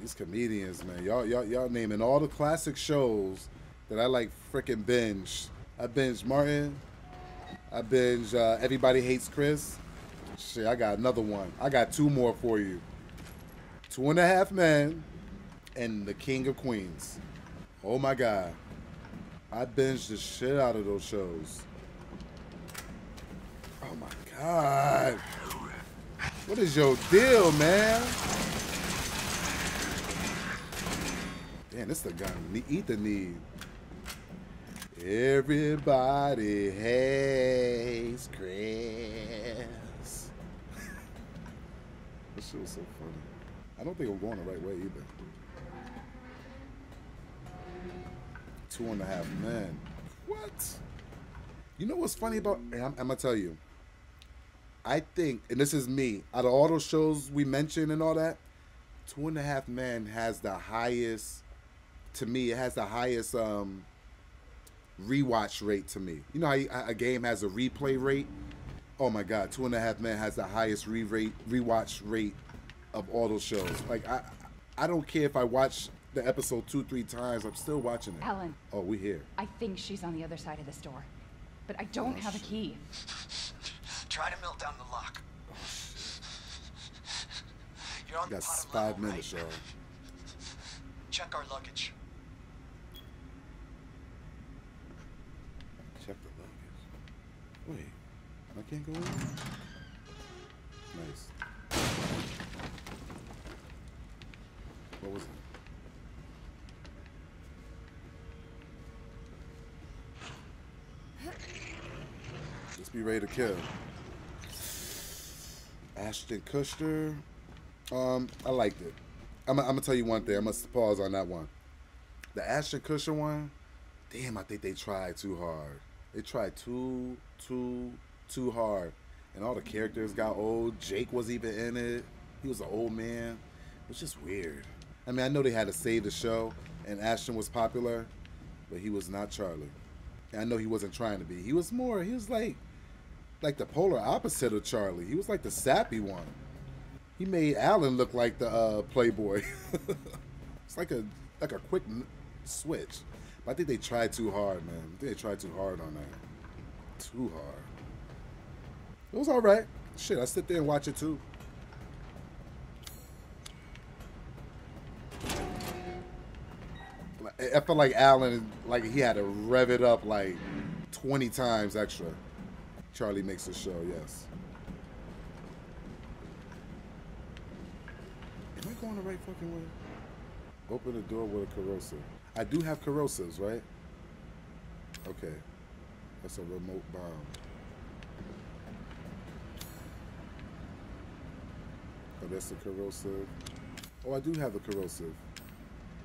These comedians, man, y'all, y'all, y'all naming all the classic shows that I like freaking binge. I binge Martin. I binge uh, Everybody Hates Chris. Shit, I got another one. I got two more for you. Two and a Half Men and The King of Queens. Oh my God. I binged the shit out of those shows. Oh my God. What is your deal, man? Damn, this the gun. Ethan need. Everybody hates Chris. [LAUGHS] this shit was so funny. I don't think I'm going the right way either. Two and a half men. What? You know what's funny about? I'm, I'm gonna tell you. I think, and this is me, out of all those shows we mentioned and all that, Two and a Half Men has the highest. To me, it has the highest um, rewatch rate to me. You know how a game has a replay rate? Oh my God, Two and a Half Men has the highest re rate rewatch rate of all those shows. Like I, I don't care if I watch the episode two, three times. I'm still watching it. Alan, Oh, we here. I think she's on the other side of this door. But I don't oh, have a key. Try to melt down the lock. You're on We got the bottom five level, minutes, right? y'all. Check our luggage. Check the luggage. Wait, I can't go in. Nice. What was it? Be ready to kill. Ashton Kutcher. Um, I liked it. I'm, I'm gonna tell you one thing. I must pause on that one. The Ashton Kutcher one. Damn, I think they tried too hard. They tried too, too, too hard, and all the characters got old. Jake was even in it. He was an old man. It was just weird. I mean, I know they had to save the show, and Ashton was popular, but he was not Charlie. And I know he wasn't trying to be. He was more. He was like, like the polar opposite of Charlie. He was like the sappy one. He made Alan look like the uh, playboy. [LAUGHS] it's like a like a quick switch. But I think they tried too hard, man. They tried too hard on that. Too hard. It was all right. Shit, I sit there and watch it too. I felt like Alan, like he had to rev it up like 20 times extra. Charlie makes a show, yes. Am I going the right fucking way? Open the door with a corrosive. I do have corrosives, right? Okay. That's a remote bomb. Oh, that's the corrosive. Oh, I do have the corrosive.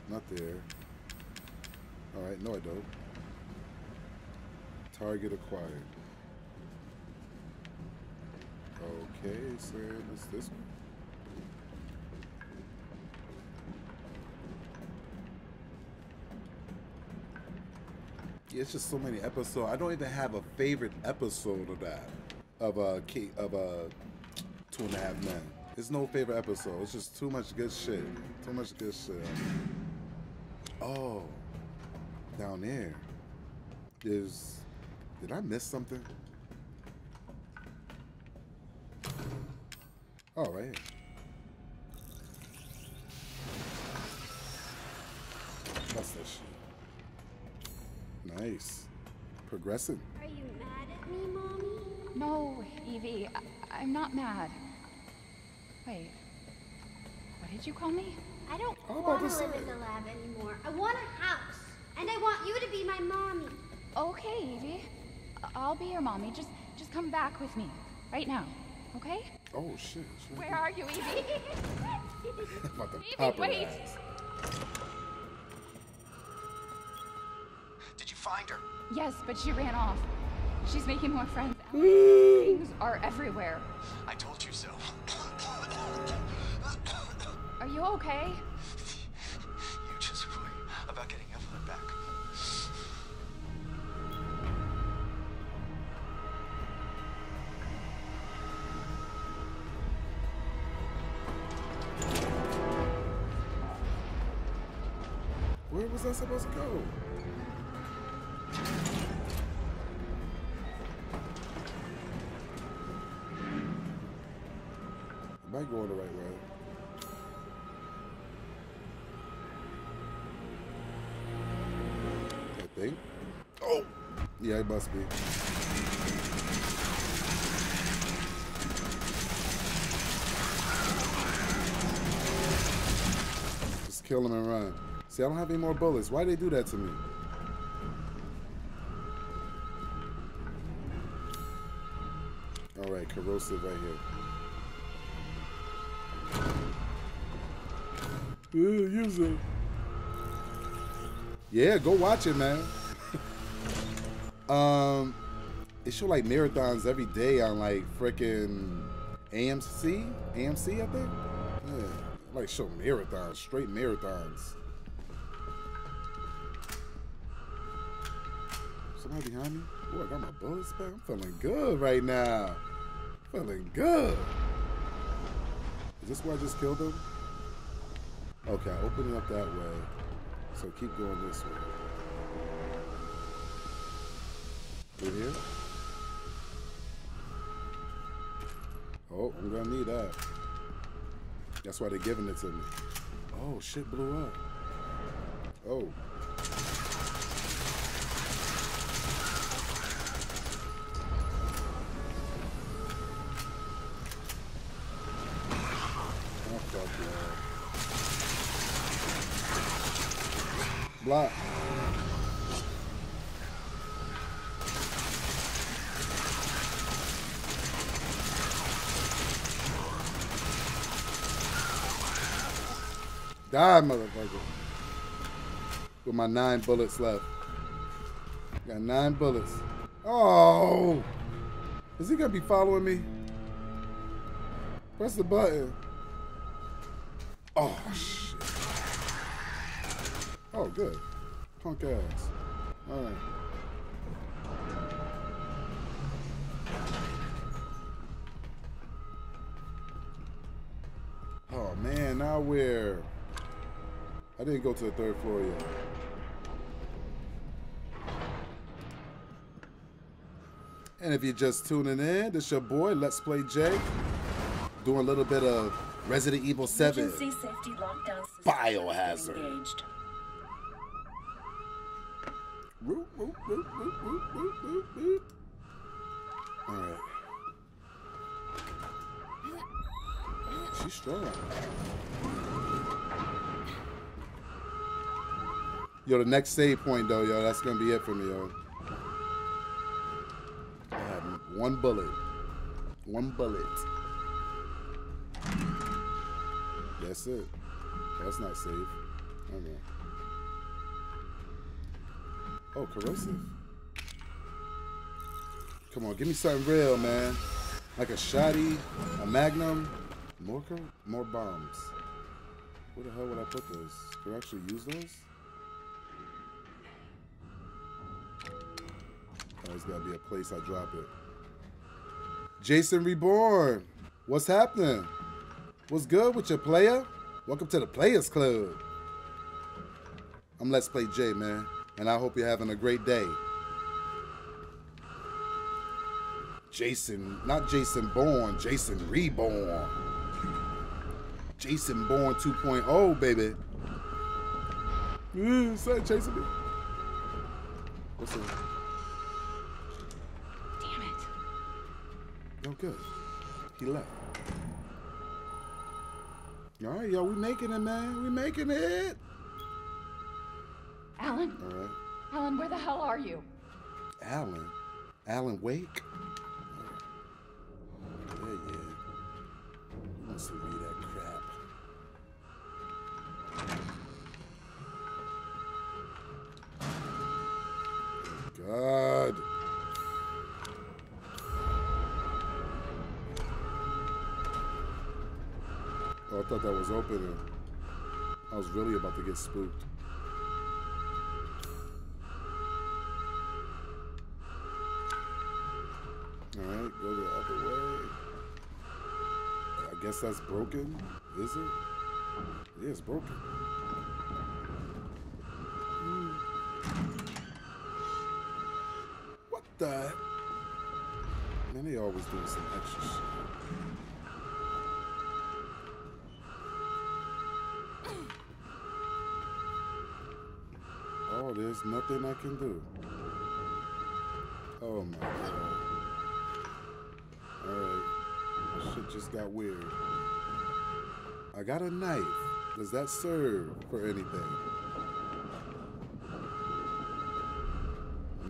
Not there. Alright, no I don't. Target acquired. Okay, so it's this one. Yeah, it's just so many episodes. I don't even have a favorite episode of that. Of a uh, of a two and a half men. It's no favorite episode. It's just too much good shit. Too much good shit. Oh, down there. There's. Did I miss something? Oh, right here. That's that shit. Nice. Progressing. Are you mad at me, Mommy? No, Evie, I- I'm not mad. Wait, what did you call me? I don't I was about want to to live in the lab anymore. I want a house. And I want you to be my mommy. Okay, Evie. I'll be your mommy. Just, just come back with me right now, Okay? Oh, shit. shit. Where are you, Evie? [LAUGHS] about to Evie, pop wait. Did you find her? Yes, but she ran off. She's making more friends. [LAUGHS] Things are everywhere. I told you so. are you okay? I supposed to go? Am I going the right way? I think. Oh! Yeah, it must be. Just kill him and run. See, I don't have any more bullets. Why they do that to me? All right, corrosive right here. Use it. Yeah, go watch it, man. [LAUGHS] um, it show like marathons every day on like freaking AMC, AMC, I think. Yeah, like show marathons, straight marathons. Somebody behind me? Boy, I got my bullets back. I'm feeling good right now. Feeling good. Is this where I just killed him? Okay, I open it up that way. So keep going this way. Through here? Oh, I'm gonna need that. That's why they're giving it to me. Oh, shit blew up. Oh, fuck yeah. Block. Die, motherfucker. With my nine bullets left. Got nine bullets. Oh! Is he gonna be following me? Press the button. Good. Punk ass. Alright. Oh, man, now where? I didn't go to the third floor yet. And if you're just tuning in, this your boy, Let's Play Jay. Doing a little bit of Resident Evil 7 Emergency safety Biohazard. Engaged. Whoop, whoop, whoop, whoop, whoop, whoop, whoop, whoop. All right. She's strong. Yo, the next save point though, yo, that's gonna be it for me, yo. Have one bullet. One bullet. That's it. That's not safe. Okay. Oh, corrosive. Come on, give me something real, man. Like a shotty, a magnum, more more bombs. Where the hell would I put those? Could I actually use those? Oh, there's gotta be a place I drop it. Jason Reborn, what's happening? What's good with your player? Welcome to the Players Club. I'm Let's Play Jay, man, and I hope you're having a great day. Jason, not Jason Bourne, Jason Reborn. Jason Bourne 2.0, baby. Ooh, son chasing me. What's up? Damn it. Yo, good. He left. All right, yo, we making it, man. We making it. Alan? All right. Alan, where the hell are you? Alan. Alan Wake. Yeah, yeah. To read that crap. God. Oh, I thought that was opening. I was really about to get spooked. Guess that's broken. Is it? Yeah, it's broken. Hmm. What the? Man, they always doing some extra shit. Oh, there's nothing I can do. Oh my god. Just got weird. I got a knife. Does that serve for anything?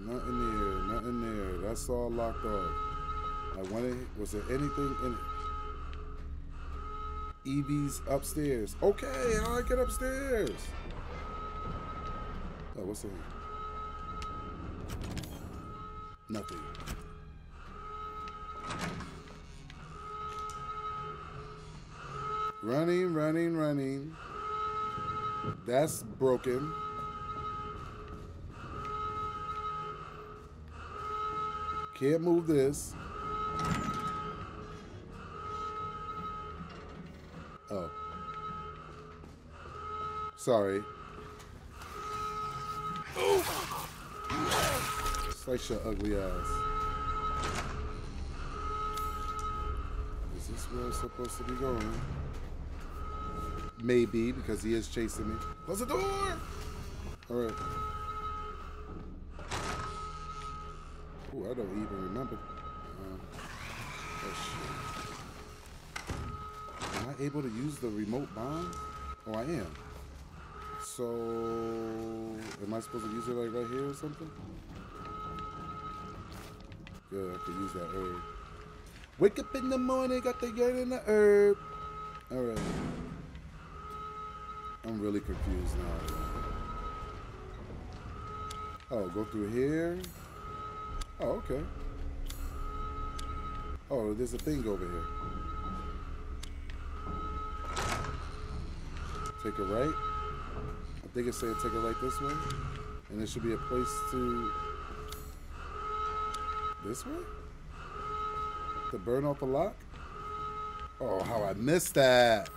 Nothing there, nothing there. That's all locked off. I wanted, was there anything in it? Evie's upstairs. Okay, how I get upstairs? Oh, what's in here? Nothing. Running, running, running. That's broken. Can't move this. Oh. Sorry. Slice your ugly ass. Is this where I'm supposed to be going? Maybe, because he is chasing me. Close the door! Alright. Ooh, I don't even remember. Um, oh. Am I able to use the remote bomb? Oh, I am. So, am I supposed to use it like right here or something? Good, I could use that herb. Wake up in the morning, got the yarn and the herb. All right. I'm really confused now. Oh, go through here. Oh, okay. Oh, there's a thing over here. Take a right. I think it's saying take a right this way. And there should be a place to... This way? To burn off the lock? Oh, how I missed that.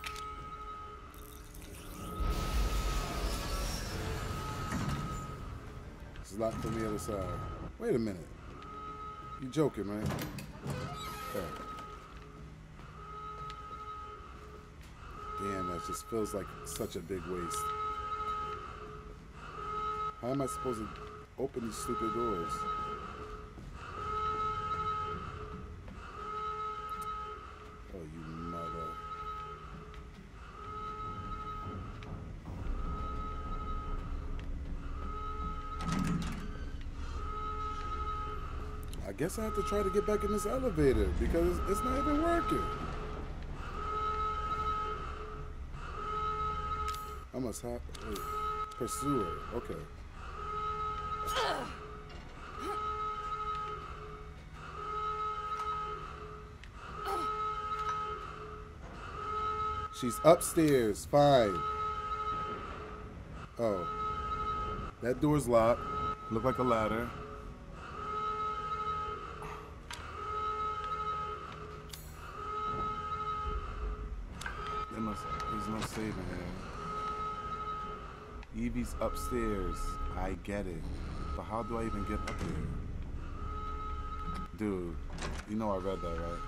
Locked from the other side. Wait a minute. You joking, right? Okay. Damn, that just feels like such a big waste. How am I supposed to open these stupid doors? Guess I have to try to get back in this elevator because it's not even working. I must have wait, pursuer. Okay. She's upstairs. Fine. Oh. That door's locked. Look like a ladder. Evie's upstairs. I get it. But how do I even get up there? Dude, you know I read that, right?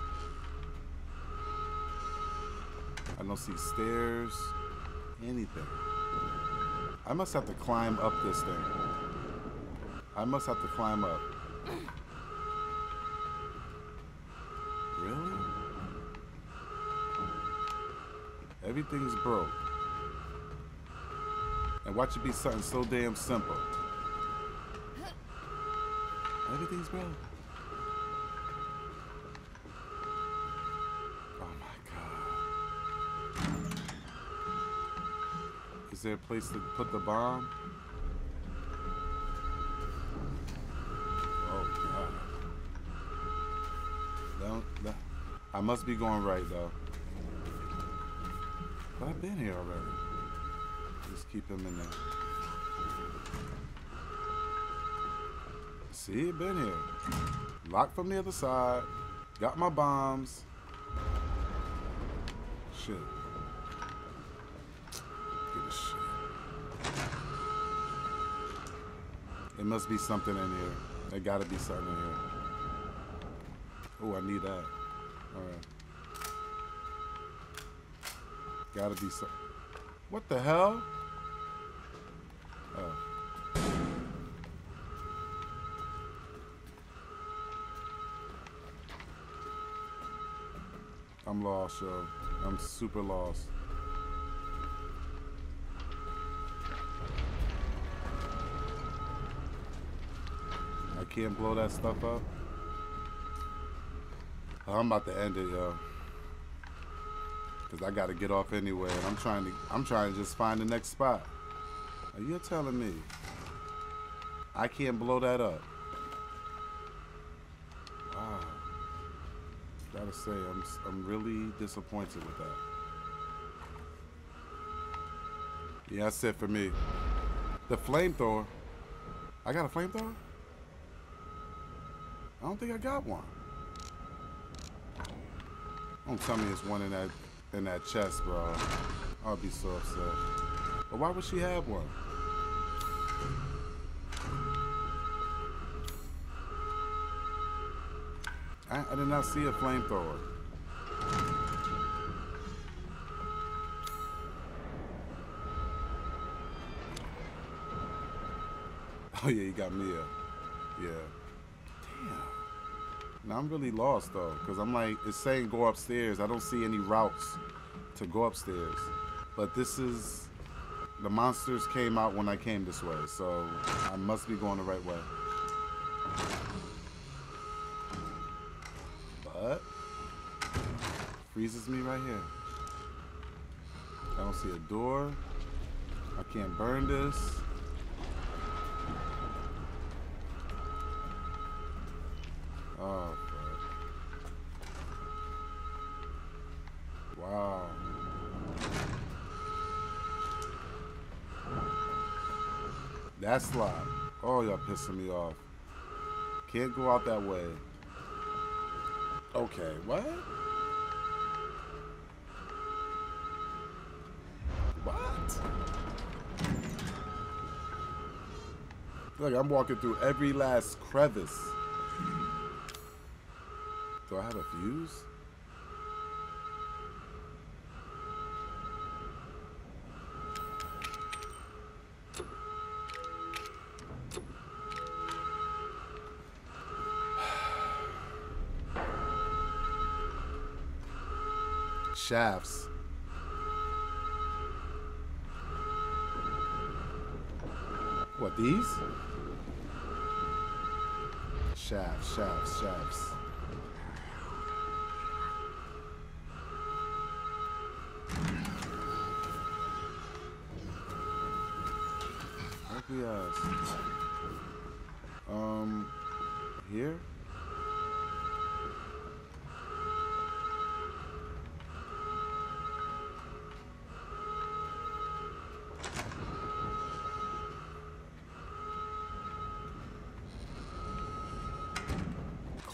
I don't see stairs, anything. I must have to climb up this thing. I must have to climb up. Really? Everything's broke. And watch it be something so damn simple. Everything's broke. Oh my god. Is there a place to put the bomb? Oh god. Don't, that, I must be going right though. But I've been here already. Keep him in there. See, been here. Locked from the other side. Got my bombs. Shit. Shit. It must be something in here. There gotta be something in here. Oh, I need that. Alright. Gotta be something. What the hell? I'm lost, yo. I'm super lost. I can't blow that stuff up. I'm about to end it, yo. Cause I gotta get off anyway, and I'm trying to I'm trying to just find the next spot. Are you telling me I can't blow that up? Gotta say, I'm I'm really disappointed with that. Yeah, that's it for me. The flamethrower. I got a flamethrower? I don't think I got one. Don't tell me it's one in that in that chest, bro. I'll be so upset. But why would she have one? I, I did not see a flamethrower. Oh yeah, you got Mia. Yeah. Damn. Now I'm really lost though, because I'm like, it's saying go upstairs. I don't see any routes to go upstairs. But this is, the monsters came out when I came this way, so I must be going the right way. Freezes me right here. I don't see a door. I can't burn this. Oh, fuck. Wow. That's locked. Oh, y'all pissing me off. Can't go out that way. Okay? What? Look, I'm walking through every last crevice. Do I have a fuse? [SIGHS] Shafts. What, these? Shafts, shafts, shafts. Um,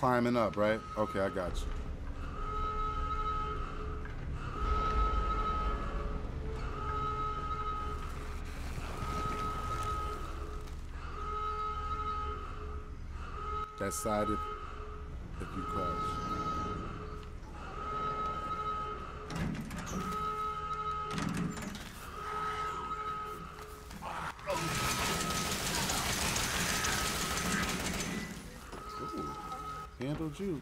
Climbing up, right? Okay, I got you. That side if, if you crouch. Handled you.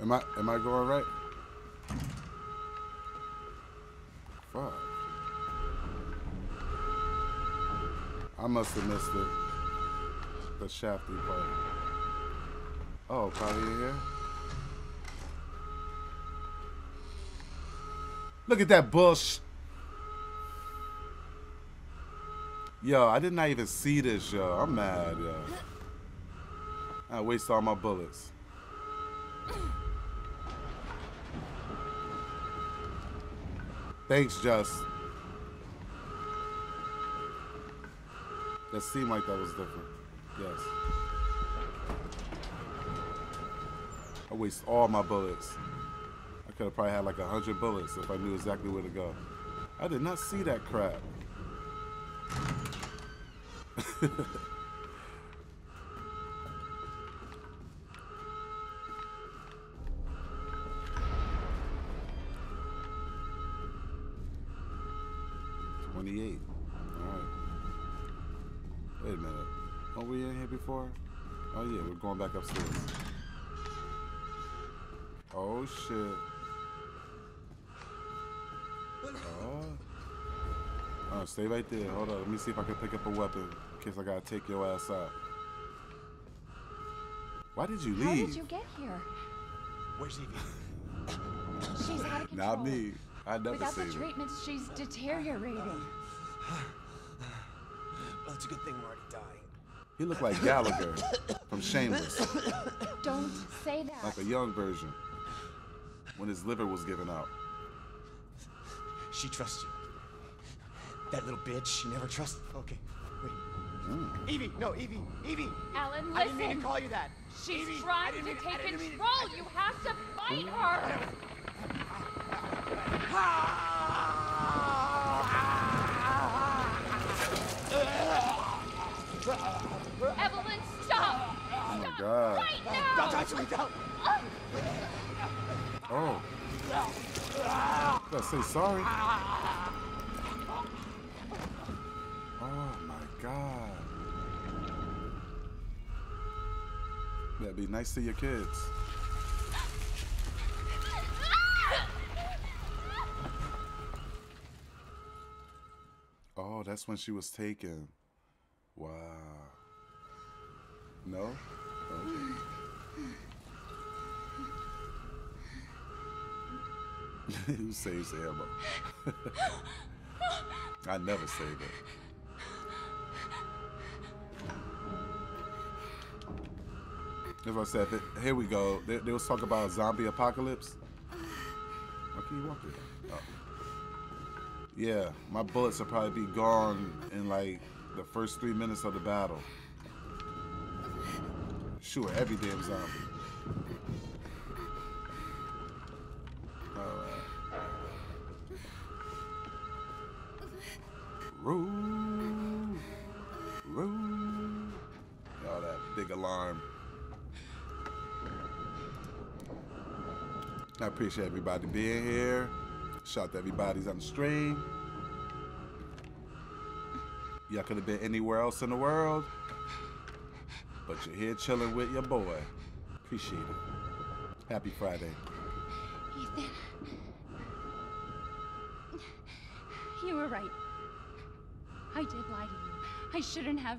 Am I am I going right? Fuck. I must have missed it. The shafty part. Oh, probably in here. Look at that bush. Yo, I did not even see this, yo. I'm mad, yo. I waste all my bullets. Thanks, Just. That seemed like that was different. Yes. I waste all my bullets. I could have probably had like a hundred bullets if I knew exactly where to go. I did not see that crap. [LAUGHS] Twenty-eight. All right. Wait a minute. Are we in here before? Oh yeah, we're going back upstairs. Oh shit. Oh. Oh, stay right there. Hold on. Let me see if I can pick up a weapon in case I gotta take your ass out. Why did you leave? How leave? did you get here? Where's Evie? She's out of control. Not me. I never Without the saved her. treatment, she's deteriorating. Well, it's a good thing we're already dying. He looked like Gallagher from Shameless, Don't say that. like a young version when his liver was given out. She trusts you. That little bitch, she never trusted. Okay, wait. Hmm. Evie, no, Evie, Evie. Alan, listen. I didn't mean to call you that. She's Evie, trying to didn't mean- I take didn't mean- control. You have to fight her. Ah! Eveline, stop! Oh my god. Right now! Don't touch me, don't. Uh. Oh. Gotta say sorry. Oh my god. Yeah, be nice to your kids. Oh, that's when she was taken. Wow. No? Okay. [LAUGHS] Who saves ammo? I never save it. As I said, here we go. They, they was talking about zombie apocalypse. Why can you walk? Oh. Yeah, my bullets will probably be gone in like the first three minutes of the battle. Sure, every damn zombie. Roo, roo. All that big alarm. I appreciate everybody being here. Shout out to everybody's on the stream. Y'all could have been anywhere else in the world, but you're here chilling with your boy. Appreciate it. Happy Friday. Ethan. You were right. I did lie to you. I shouldn't have.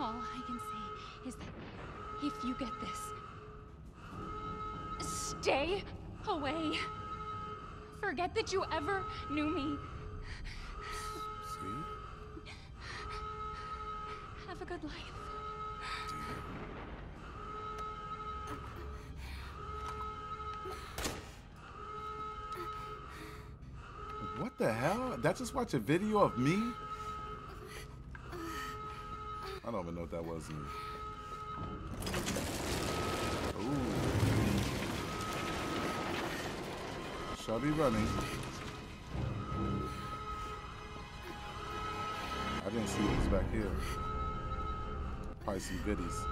All I can say is that if you get this, stay away. Forget that you ever knew me. See? Have a good life. What the hell? That just watch a video of me? I don't even know what that was. me. Ooh. Shall be running. I didn't see what was back here. Probably some goodies.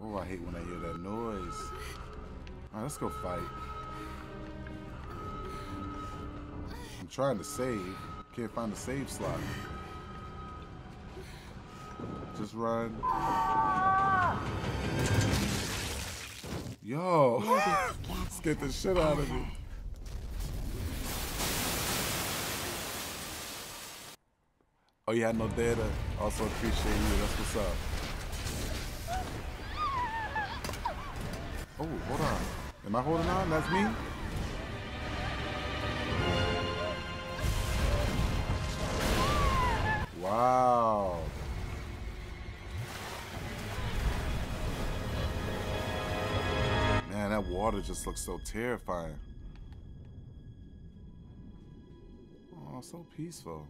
Oh, I hate when I hear that noise. Alright, let's go fight. Trying to save. Can't find the save slot. Just run. Yo! [LAUGHS] let's get the shit out of me. Oh, you had no data. Also appreciate you. That's what's up. Oh, hold on. Am I holding on? That's me? Wow. Man, that water just looks so terrifying. Oh, so peaceful.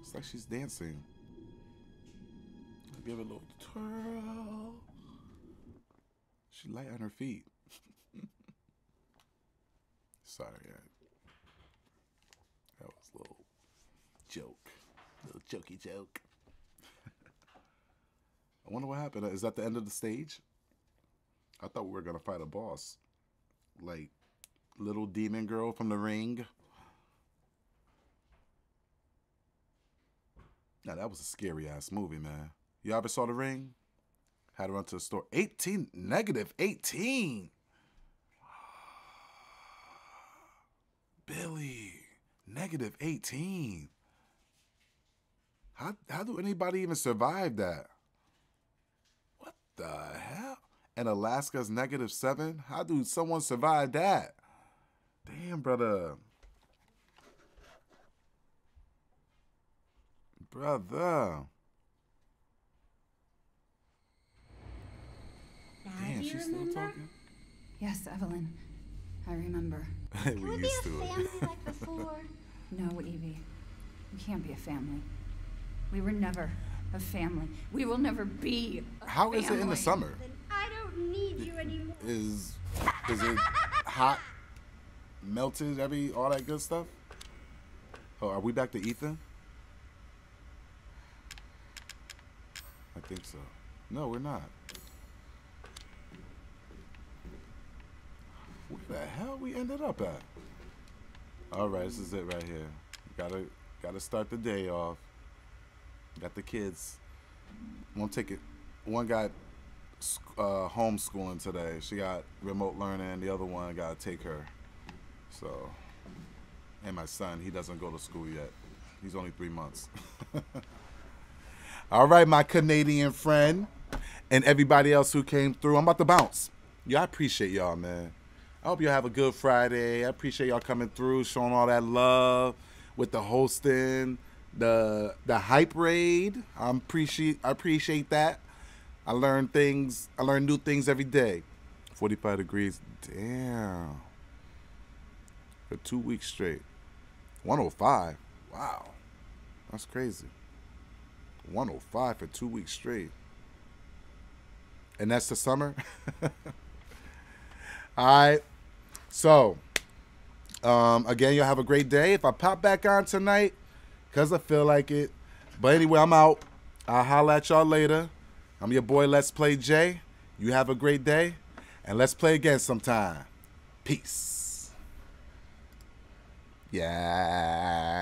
It's like she's dancing. Give it a little twirl. She light on her feet. [LAUGHS] Sorry, I, that was a little joke, little jokey joke. I wonder what happened. Is that the end of the stage? I thought we were gonna fight a boss, like little demon girl from the ring. Now that was a scary ass movie, man. You ever saw the ring? Had to run to the store. 18 negative 18. Billy, negative 18. How how do anybody even survive that? What the hell? And Alaska's negative seven? How do someone survive that? Damn, brother. Brother. Damn, she's still talking. Yes, Eveline. I remember. [LAUGHS] Can we used to it. Family like before. [LAUGHS] No, Evie. We can't be a family. We were never a family. We will never be. A How is it in the family. summer? I don't need you anymore. Is is it hot, melted, every all that good stuff? Oh, are we back to Ethan? I think so. No, we're not. Where the hell we ended up at? All right, this is it right here. Gotta gotta start the day off. Got the kids. One ticket. One got uh, homeschooling today. She got remote learning. The other one got to take her. So, and my son, he doesn't go to school yet. He's only three months. [LAUGHS] All right, my Canadian friend, and everybody else who came through. I'm about to bounce. Yeah, I appreciate y'all, man. I hope y'all have a good Friday. I appreciate y'all coming through, showing all that love with the hosting, the the hype raid. I appreciate I appreciate that. I learn things. I learn new things every day. 45 degrees. Damn. For two weeks straight. 105. Wow. That's crazy. 105 for two weeks straight. And that's the summer? [LAUGHS] All right. So, um, again, y'all have a great day. If I pop back on tonight, because I feel like it. But anyway, I'm out. I'll holla at y'all later. I'm your boy, Let's Play Jay. You have a great day, and let's play again sometime. Peace. Yeah.